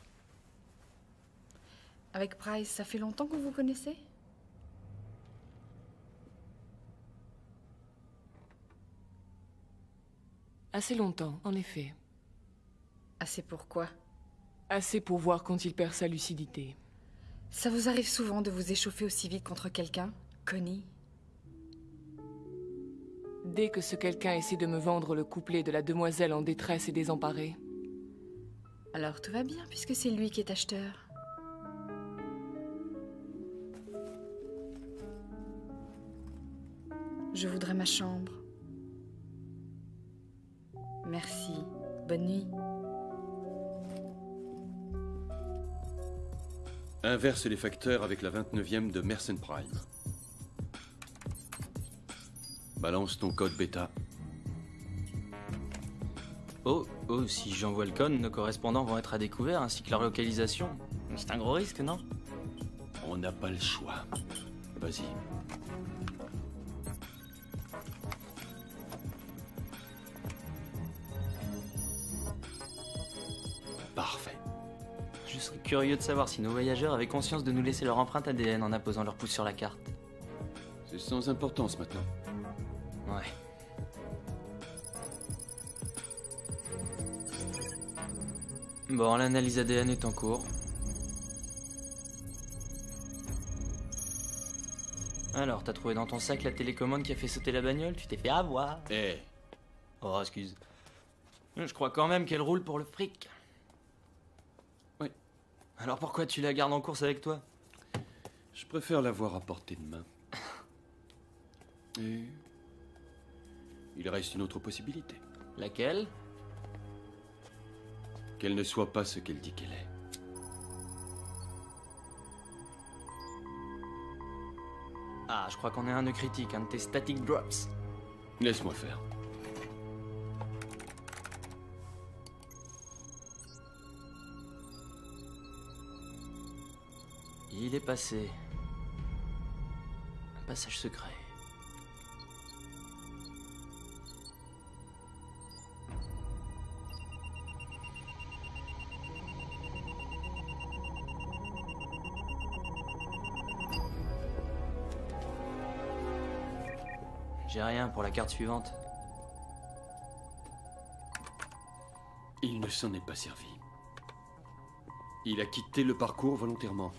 Avec Price, ça fait longtemps que vous vous connaissez?
Assez longtemps, en effet.
Assez pourquoi
Assez pour voir quand il perd sa lucidité.
Ça vous arrive souvent de vous échauffer aussi vite contre quelqu'un? Connie?
Dès que ce quelqu'un essaie de me vendre le couplet de la demoiselle en détresse et désemparée,
Alors tout va bien puisque c'est lui qui est acheteur. Je voudrais ma chambre. Merci. Bonne nuit.
Inverse les facteurs avec la 29e de Mersenne Prime. Balance ton code bêta.
Oh, oh, si j'envoie le code, nos correspondants vont être à découvert ainsi que leur localisation. C'est un gros risque, non?
On n'a pas le choix. Vas-y.
Curieux de savoir si nos voyageurs avaient conscience de nous laisser leur empreinte ADN en apposant leur pouce sur la carte.
C'est sans importance maintenant.
Ouais. Bon, l'analyse ADN est en cours. Alors, t'as trouvé dans ton sac la télécommande qui a fait sauter la bagnole? Tu t'es fait avoir
Eh,
Oh, excuse. Je crois quand même qu'elle roule pour le fric. Alors pourquoi tu la gardes en course avec toi?
Je préfère l'avoir à portée de main. Et. Il reste une autre possibilité.
Laquelle?
Qu'elle ne soit pas ce qu'elle dit qu'elle est.
Ah, je crois qu'on est un nœud critique, un de tes static drops.
Laisse-moi faire.
Il est passé. Un passage secret. J'ai rien pour la carte suivante.
Il ne s'en est pas servi. Il a quitté le parcours volontairement.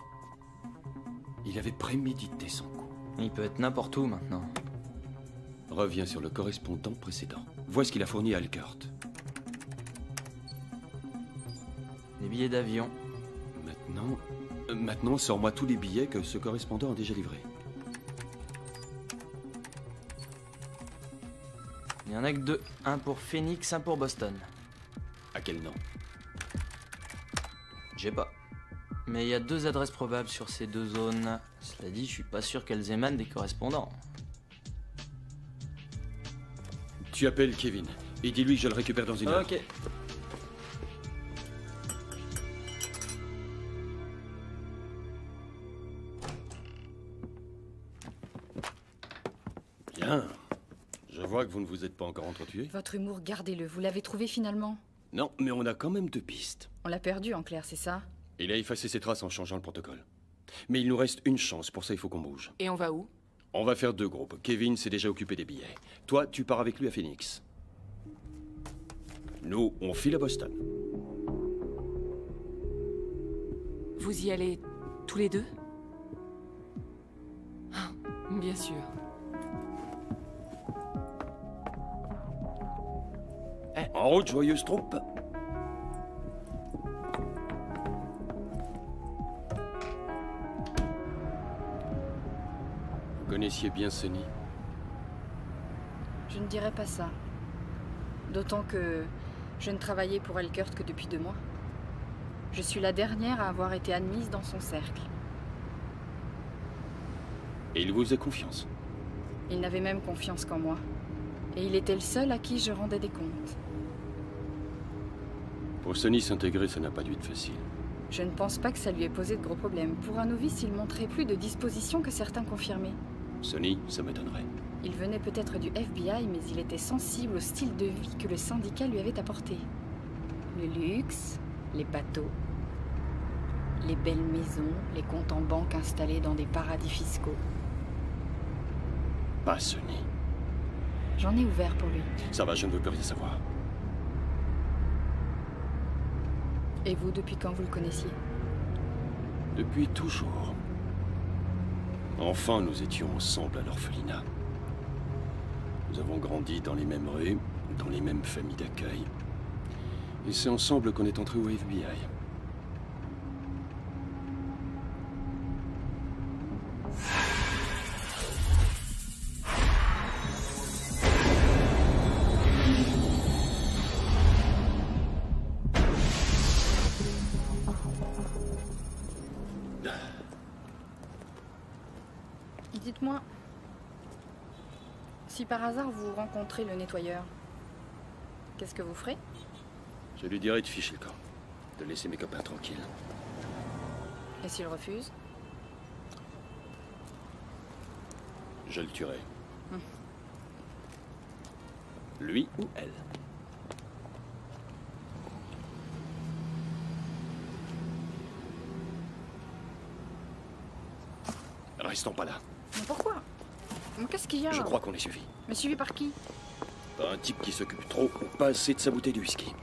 Il avait prémédité son coup.
Il peut être n'importe où maintenant.
Reviens sur le correspondant précédent. Vois ce qu'il a fourni à Alkert.
Les billets d'avion.
Maintenant, euh, maintenant, sors-moi tous les billets que ce correspondant a déjà livrés.
Il y en a que deux. Un pour Phoenix, un pour Boston.
À quel nom?
Je sais pas. Mais il y a deux adresses probables sur ces deux zones. Cela dit, je suis pas sûr qu'elles émanent des correspondants.
Tu appelles Kevin et dis-lui que je le récupère dans une heure.
Ok.
Bien. Je vois que vous ne vous êtes pas encore entretués.
Votre humour, gardez-le. Vous l'avez trouvé finalement?
Non, mais on a quand même deux pistes.
On l'a perdu en clair, c'est ça?
Il a effacé ses traces en changeant le protocole. Mais il nous reste une chance, pour ça il faut qu'on bouge.
Et on va où?
On va faire deux groupes. Kevin s'est déjà occupé des billets. Toi, tu pars avec lui à Phoenix. Nous, on file à Boston.
Vous y allez tous les deux? Ah, Bien sûr.
En route, joyeuse troupe. Connaissiez bien Sonny
Je ne dirais pas ça. D'autant que je ne travaillais pour Elkert que depuis deux mois. Je suis la dernière à avoir été admise dans son cercle.
Et il vous faisait confiance.
Il n'avait même confiance qu'en moi. Et il était le seul à qui je rendais des comptes.
Pour Sony s'intégrer, ça n'a pas dû être facile.
Je ne pense pas que ça lui ait posé de gros problèmes. Pour un novice, il montrait plus de disposition que certains confirmés.
Sony, ça m'étonnerait.
Il venait peut-être du FBI, mais il était sensible au style de vie que le syndicat lui avait apporté. Le luxe, les bateaux, les belles maisons, les comptes en banque installés dans des paradis fiscaux.
Pas Sony.
J'en ai ouvert pour lui.
Ça va, je ne veux plus rien savoir.
Et vous, depuis quand vous le connaissiez?
Depuis toujours. Enfin, nous étions ensemble à l'orphelinat. Nous avons grandi dans les mêmes rues, dans les mêmes familles d'accueil. Et c'est ensemble qu'on est entré au FBI.
Dites-moi, si par hasard vous rencontrez le nettoyeur, qu'est-ce que vous ferez?
Je lui dirai de ficher le camp. De laisser mes copains tranquilles.
Et s'il refuse?
Je le tuerai.
Hum.
Lui ou elle? Restons pas là.
Mais pourquoi Mais Qu'est-ce qu'il y a
Je crois qu'on est suivi.
Mais suivi par qui
Par un type qui s'occupe trop ou pas assez de sa bouteille de whisky.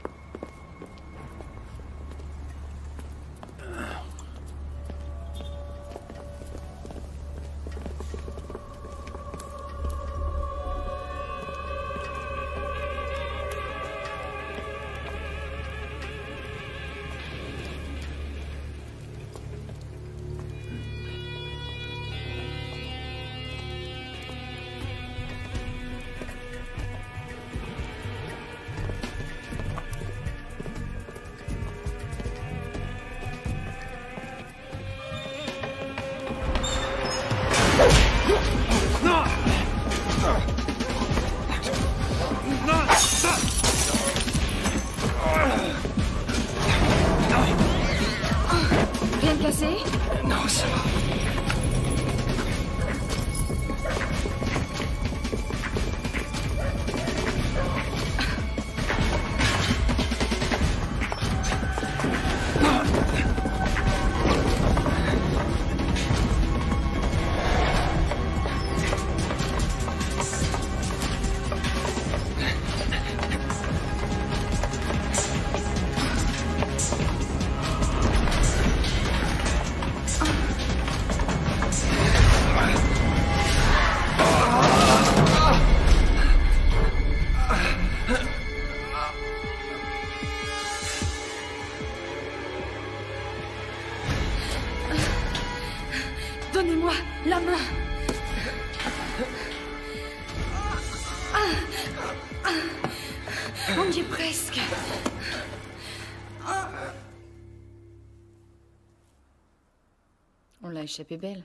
Échappé belle.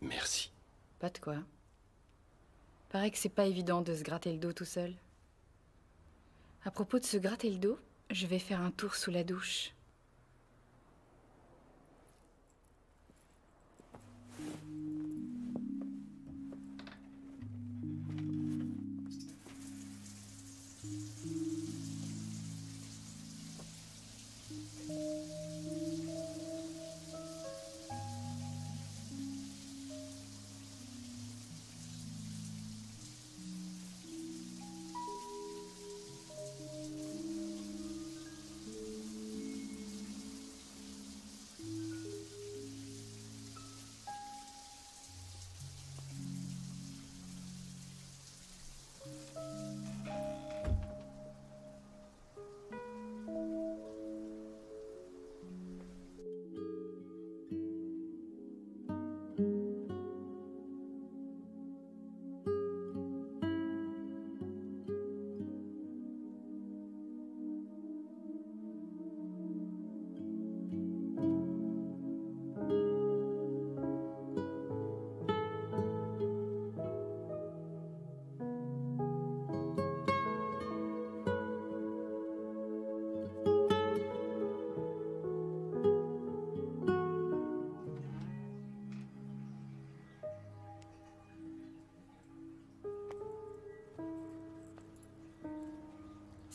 Merci.
Pas de quoi. Paraît que c'est pas évident de se gratter le dos tout seul. À propos de se gratter le dos, je vais faire un tour sous la douche.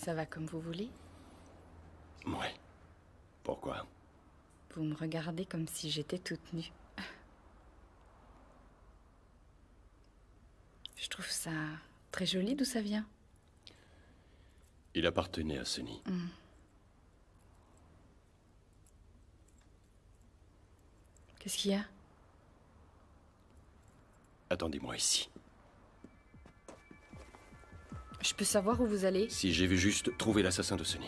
Ça va comme vous voulez
Ouais. Pourquoi?
Vous me regardez comme si j'étais toute nue. Je trouve ça très joli d'où ça vient.
Il appartenait à Sonny.
Hmm. Qu'est-ce qu'il y a?
Attendez-moi ici.
Je peux savoir où vous allez?
Si j'ai vu juste trouver l'assassin de Sonny.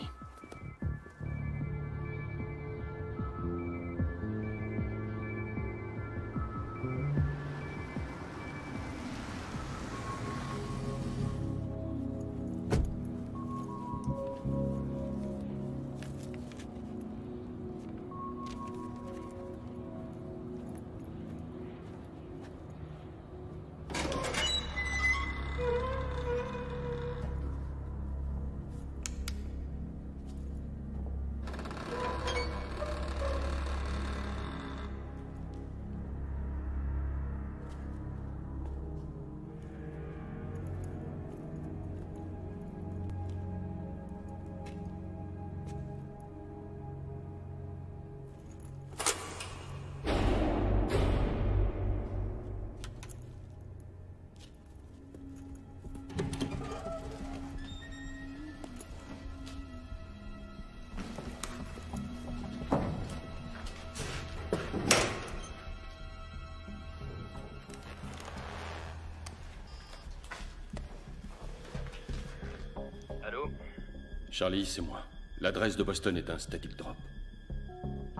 Charlie, c'est moi. L'adresse de Boston est un static drop.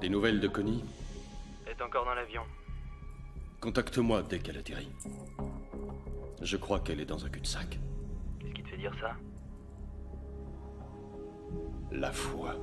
Des nouvelles de Connie
Est encore dans l'avion.
Contacte-moi dès qu'elle atterrit. Je crois qu'elle est dans un cul-de-sac.
Qu'est-ce qui te fait dire ça?
La foi.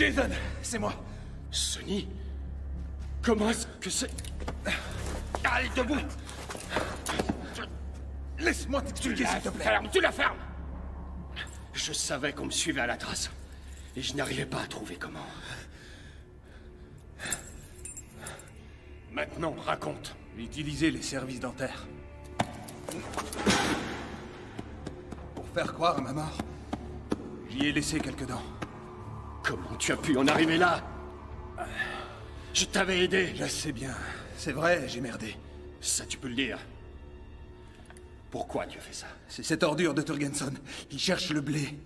Jason, c'est moi.
Sonny Comment est-ce que c'est?
Allez, debout Laisse-moi t'expliquer, s'il te plaît.
Ferme, tu la fermes Je savais qu'on me suivait à la trace. Et je n'arrivais pas à trouver comment. Maintenant, raconte.
Utiliser les services dentaires. Pour faire croire à ma mort, j'y ai laissé quelques dents.
Comment tu as pu en arriver là Je t'avais aidé.
Je sais bien. C'est vrai, j'ai merdé.
Ça, tu peux le dire. Pourquoi tu as fait ça
C'est cette ordure de Turgenson. Il cherche le blé.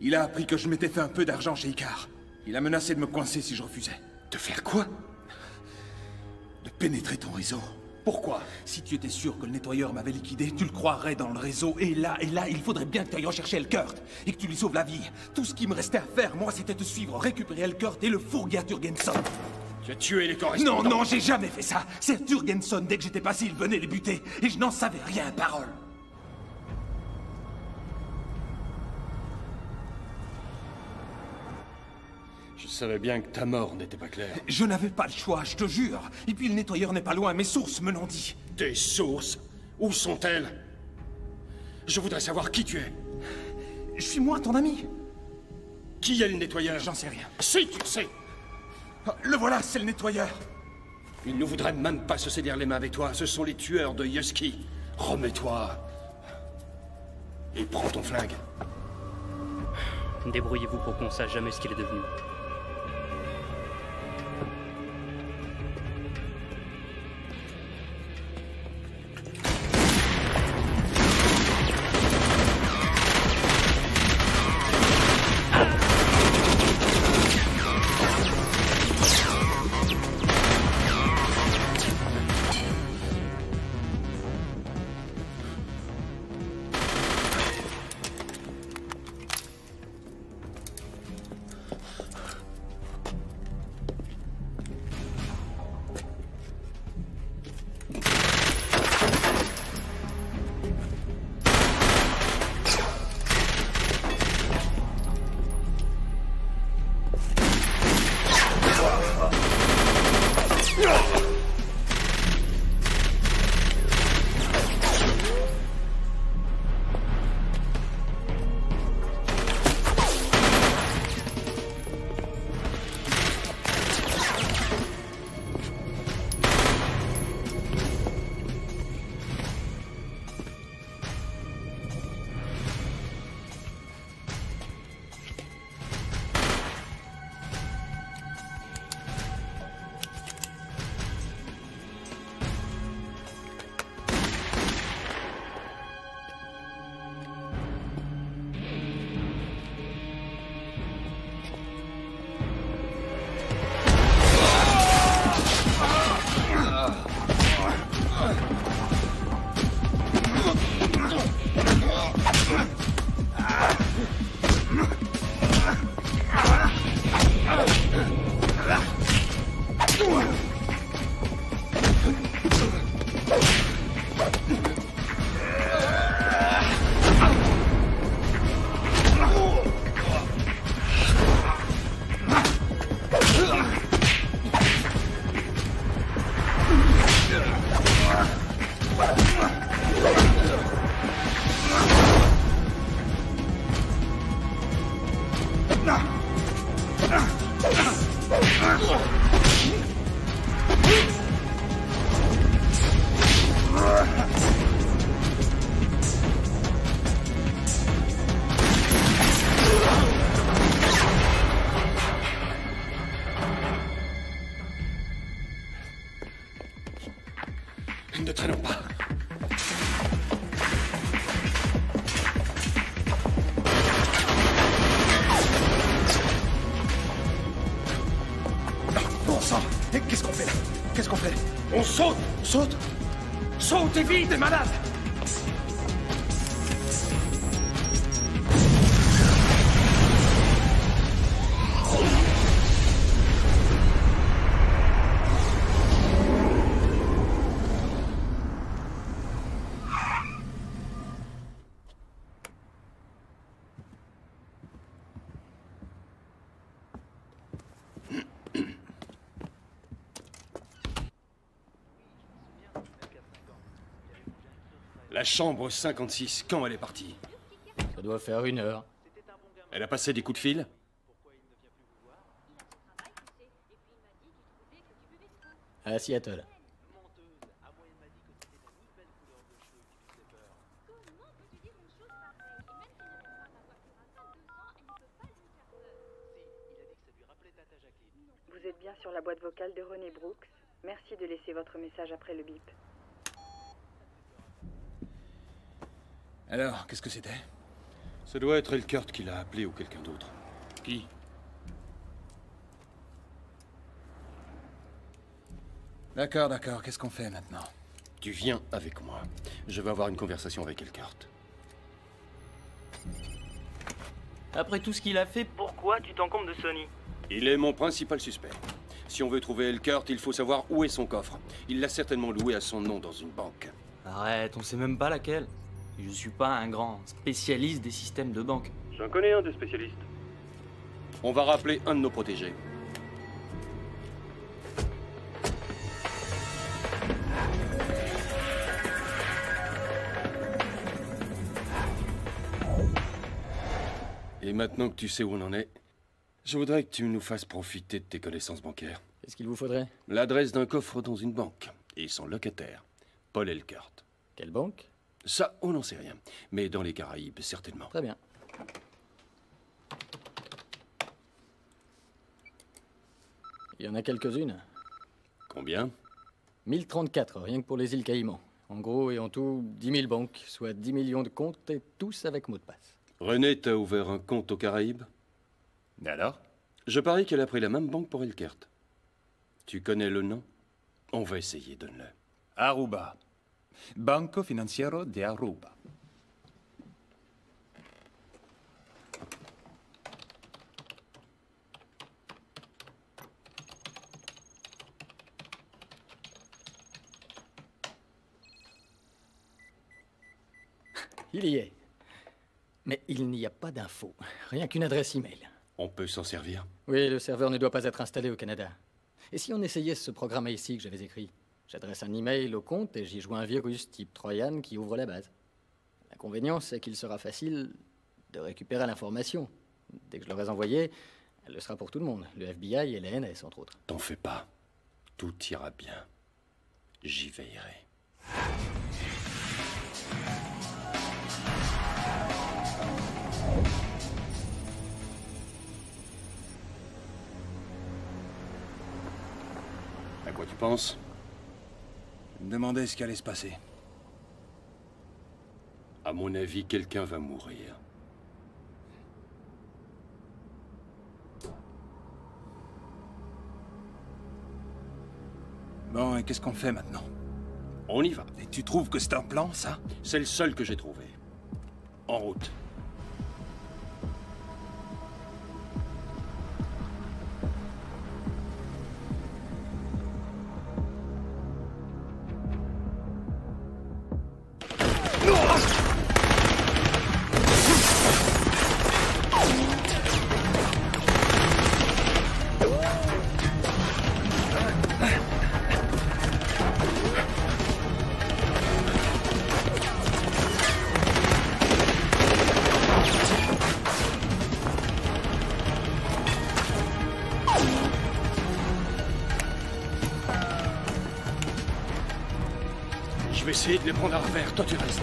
Il a appris que je m'étais fait un peu d'argent chez Icar. Il a menacé de me coincer si je refusais.
De faire quoi
De pénétrer ton réseau.
Pourquoi?
Si tu étais sûr que le nettoyeur m'avait liquidé, tu le croirais dans le réseau. Et là, et là, il faudrait bien que tu ailles rechercher Elkurt et que tu lui sauves la vie. Tout ce qui me restait à faire, moi, c'était te suivre, récupérer Elkurt et le fourguer à Turgenson.
Tu as tué les correspondants
Non, non, j'ai jamais fait ça. C'est Turgenson. Dès que j'étais passé, il venait les buter. Et je n'en savais rien, parole.
Savais bien que ta mort n'était pas claire.
Je n'avais pas le choix, je te jure. Et puis le nettoyeur n'est pas loin, mes sources me l'ont dit.
Tes sources? Où sont-elles? Je voudrais savoir qui tu es.
Je suis moi, ton ami.
Qui est le nettoyeur?
J'en sais rien.
Si, tu le sais.
Le voilà, c'est le nettoyeur.
Il ne voudrait même pas se saisir les mains avec toi. Ce sont les tueurs de Yusky. Remets-toi. Et prends ton flingue.
Débrouillez-vous pour qu'on sache jamais ce qu'il est devenu.
Saute et
chambre 56, quand elle est partie
Ça doit faire une heure.
Elle a passé des coups de fil
À Seattle.
Vous êtes bien sur la boîte vocale de René Brooks. Merci de laisser votre message après le bip.
Alors, qu'est-ce que c'était?
Ça doit être Elkert qui l'a appelé ou quelqu'un d'autre.
Qui? D'accord, d'accord. Qu'est-ce qu'on fait maintenant?
Tu viens avec moi. Je vais avoir une conversation avec Elkert.
Après tout ce qu'il a fait, pourquoi tu t'encombres de Sony?
Il est mon principal suspect. Si on veut trouver Elkert, il faut savoir où est son coffre. Il l'a certainement loué à son nom dans une banque.
Arrête, on sait même pas laquelle. Je suis pas un grand spécialiste des systèmes de banque.
J'en connais un des spécialistes. On va rappeler un de nos protégés. Et maintenant que tu sais où on en est, je voudrais que tu nous fasses profiter de tes connaissances bancaires.
Qu'est-ce qu'il vous faudrait?
L'adresse d'un coffre dans une banque et son locataire, Paul Elkart.
Quelle banque?
Ça, on n'en sait rien. Mais dans les Caraïbes, certainement.
Très bien. Il y en a quelques-unes.
Combien?
1034, rien que pour les îles Caïmans. En gros et en tout, 10 000 banques, soit 10 millions de comptes, et tous avec mot de passe.
René t'a ouvert un compte aux Caraïbes?
Alors?
Je parie qu'elle a pris la même banque pour Elkert. Tu connais le nom? On va essayer, donne-le.
Aruba. Banco Financiero de Aruba.
Il y est. Mais il n'y a pas d'infos. Rien qu'une adresse email.
On peut s'en servir?
Oui, le serveur ne doit pas être installé au Canada. Et si on essayait ce programme ici que j'avais écrit? J'adresse un email au compte et j'y joins un virus type Trojan qui ouvre la base. L'inconvénient, c'est qu'il sera facile de récupérer l'information. Dès que je l'aurai envoyée, elle le sera pour tout le monde. Le FBI et la NS, entre autres.
T'en fais pas. Tout ira bien. J'y veillerai. À quoi tu penses?
Je me demandais ce qui allait se passer.
À mon avis, quelqu'un va mourir.
Bon, et qu'est-ce qu'on fait maintenant?
On y va.
Et tu trouves que c'est un plan, ça?
C'est le seul que j'ai trouvé. En route. de les prendre à revers, toi tu restes.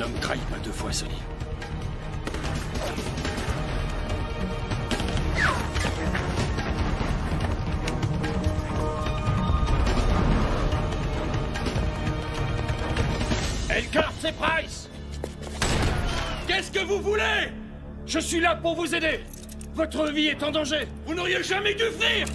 L'homme trahit pas deux fois, Sonny. Elkhart, c'est Price. Qu'est-ce que vous voulez? Je suis là pour vous aider. Votre vie est en danger. Vous n'auriez jamais dû venir.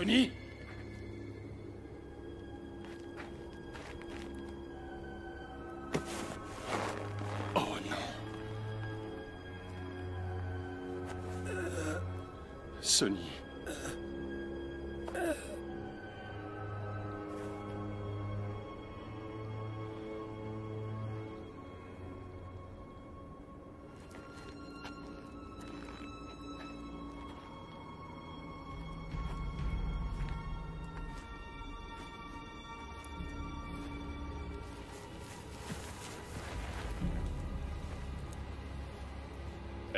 Sonny Oh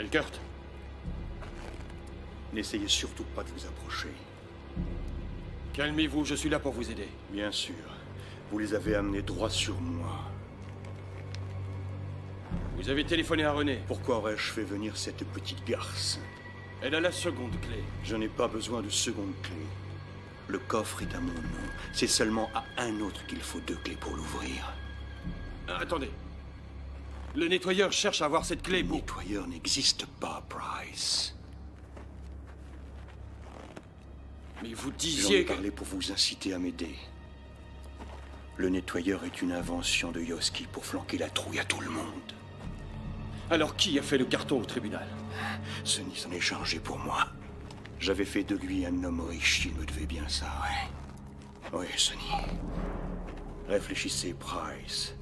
Elkert
N'essayez surtout pas de vous approcher.
Calmez-vous, je suis là pour vous aider.
Bien sûr. Vous les avez amenés droit sur moi.
Vous avez téléphoné à René.
Pourquoi aurais-je fait venir cette petite garce?
Elle a la seconde clé.
Je n'ai pas besoin de seconde clé. Le coffre est à mon nom. C'est seulement à un autre qu'il faut deux clés pour l'ouvrir.
Ah, attendez. Le nettoyeur cherche à avoir cette clé
Le nettoyeur n'existe pas, Price.
Mais vous
J'en ai
disiez
parlé pour vous inciter à m'aider. Le nettoyeur est une invention de Yoski pour flanquer la trouille à tout le monde.
Alors qui a fait le carton au tribunal
Sonny s'en est chargé pour moi. J'avais fait de lui un homme riche, il me devait bien ça, ouais. Oui, Sonny. Réfléchissez, Price.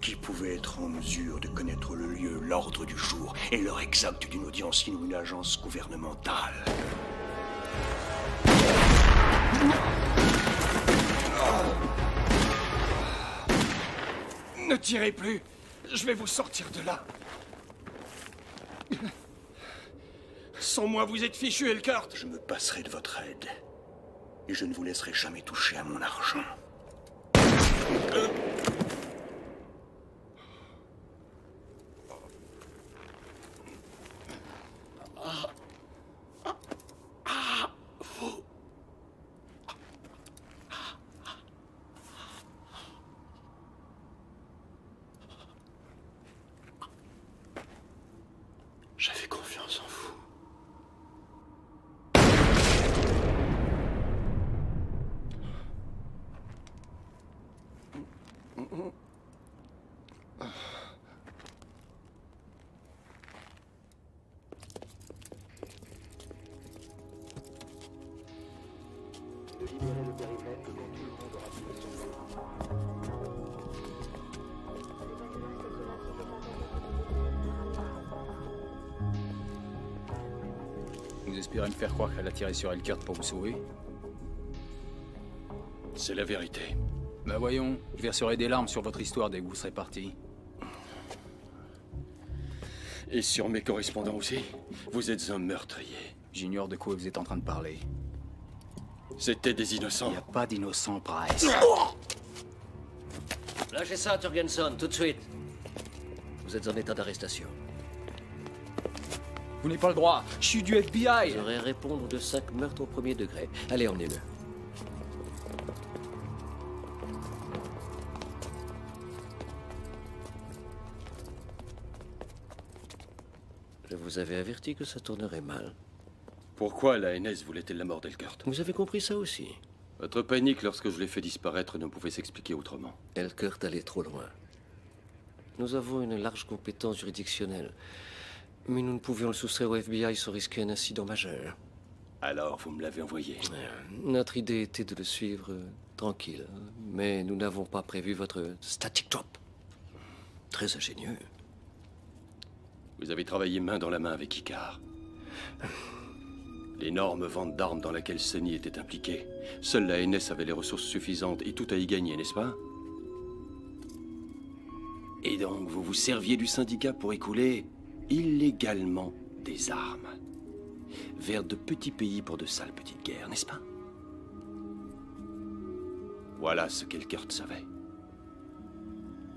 Qui pouvait être en mesure de connaître le lieu, l'ordre du jour et l'heure exacte d'une audience ou une agence gouvernementale
Ne tirez plus Je vais vous sortir de là Sans moi, vous êtes fichu, Elkart
Je me passerai de votre aide. Et je ne vous laisserai jamais toucher à mon argent.
Tiré sur Elkert pour vous sauver
C'est la vérité.
Bah voyons, je verserai des larmes sur votre histoire dès que vous serez parti.
Et sur mes correspondants aussi Vous êtes un meurtrier.
J'ignore de quoi vous êtes en train de parler.
C'était des innocents.
Il a pas d'innocents, Price.
Lâchez ça, Turgenson, tout de suite. Vous êtes en état d'arrestation.
Vous n'avez pas le droit. Je suis du FBI.
Aurez à répondre de cinq meurtres au premier degré. Allez, emmenez-le. Je vous avais averti que ça tournerait mal.
Pourquoi la NS voulait-elle la mort d'Elkert
Vous avez compris ça aussi.
Votre panique lorsque je l'ai fait disparaître ne pouvait s'expliquer autrement.
Elkert allait trop loin. Nous avons une large compétence juridictionnelle, mais nous ne pouvions le soustraire au FBI sans risquer un incident majeur.
Alors, vous me l'avez envoyé
Notre idée était de le suivre euh, tranquille, mais nous n'avons pas prévu votre static drop. Très ingénieux.
Vous avez travaillé main dans la main avec Icar. L'énorme vente d'armes dans laquelle Sony était impliquée. Seule la NS avait les ressources suffisantes et tout à y gagner, n'est-ce pas? Et donc, vous vous serviez du syndicat pour écouler illégalement des armes vers de petits pays pour de sales petites guerres, n'est-ce pas? Voilà ce qu'Elkert savait.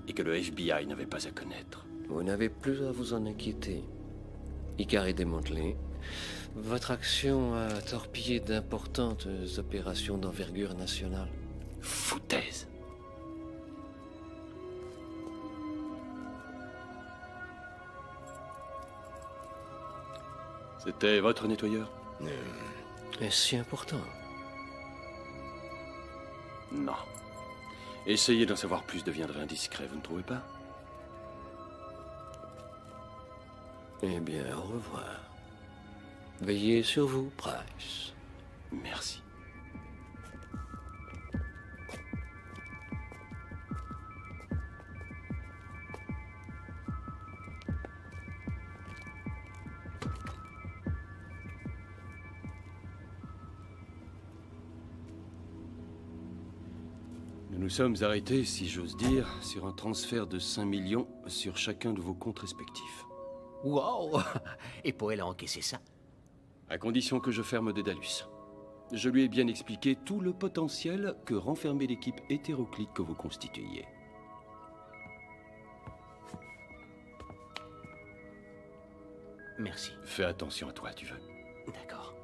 Et que le FBI n'avait pas à connaître.
Vous n'avez plus à vous en inquiéter. Icar est démantelé. Votre action a torpillé d'importantes opérations d'envergure nationale.
Foutaise. C'était votre nettoyeur
Est-ce si important
Non. Essayer d'en savoir plus deviendrait indiscret, vous ne trouvez pas
Eh bien, au revoir. Veillez sur vous, Price.
Merci. Sommes arrêtés, si j'ose dire, sur un transfert de 5 millions sur chacun de vos comptes respectifs.
Wow Et Poel a encaissé ça?
À condition que je ferme Dédalus. Je lui ai bien expliqué tout le potentiel que renfermait l'équipe hétéroclite que vous constituiez.
Merci.
Fais attention à toi, tu veux.
D'accord.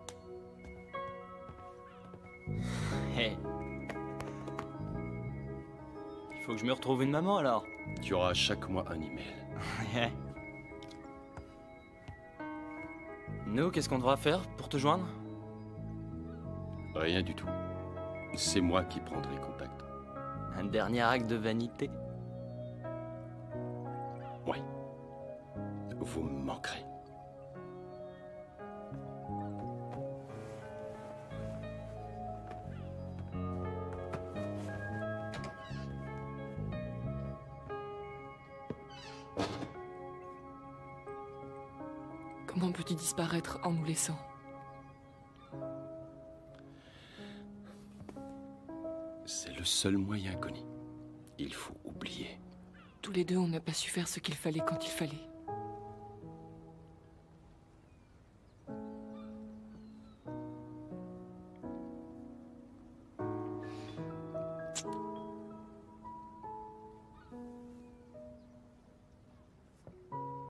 Hé. Il faut que je me retrouve une maman alors.
Tu auras chaque mois un email.
Ouais. Nous, qu'est-ce qu'on devra faire pour te joindre?
Rien du tout. C'est moi qui prendrai contact.
Un dernier acte de vanité?
Oui. Vous me manquerez.
Disparaître en nous laissant
C'est le seul moyen, Connie. Il faut oublier.
Tous les deux, on n'a pas su faire ce qu'il fallait quand il fallait.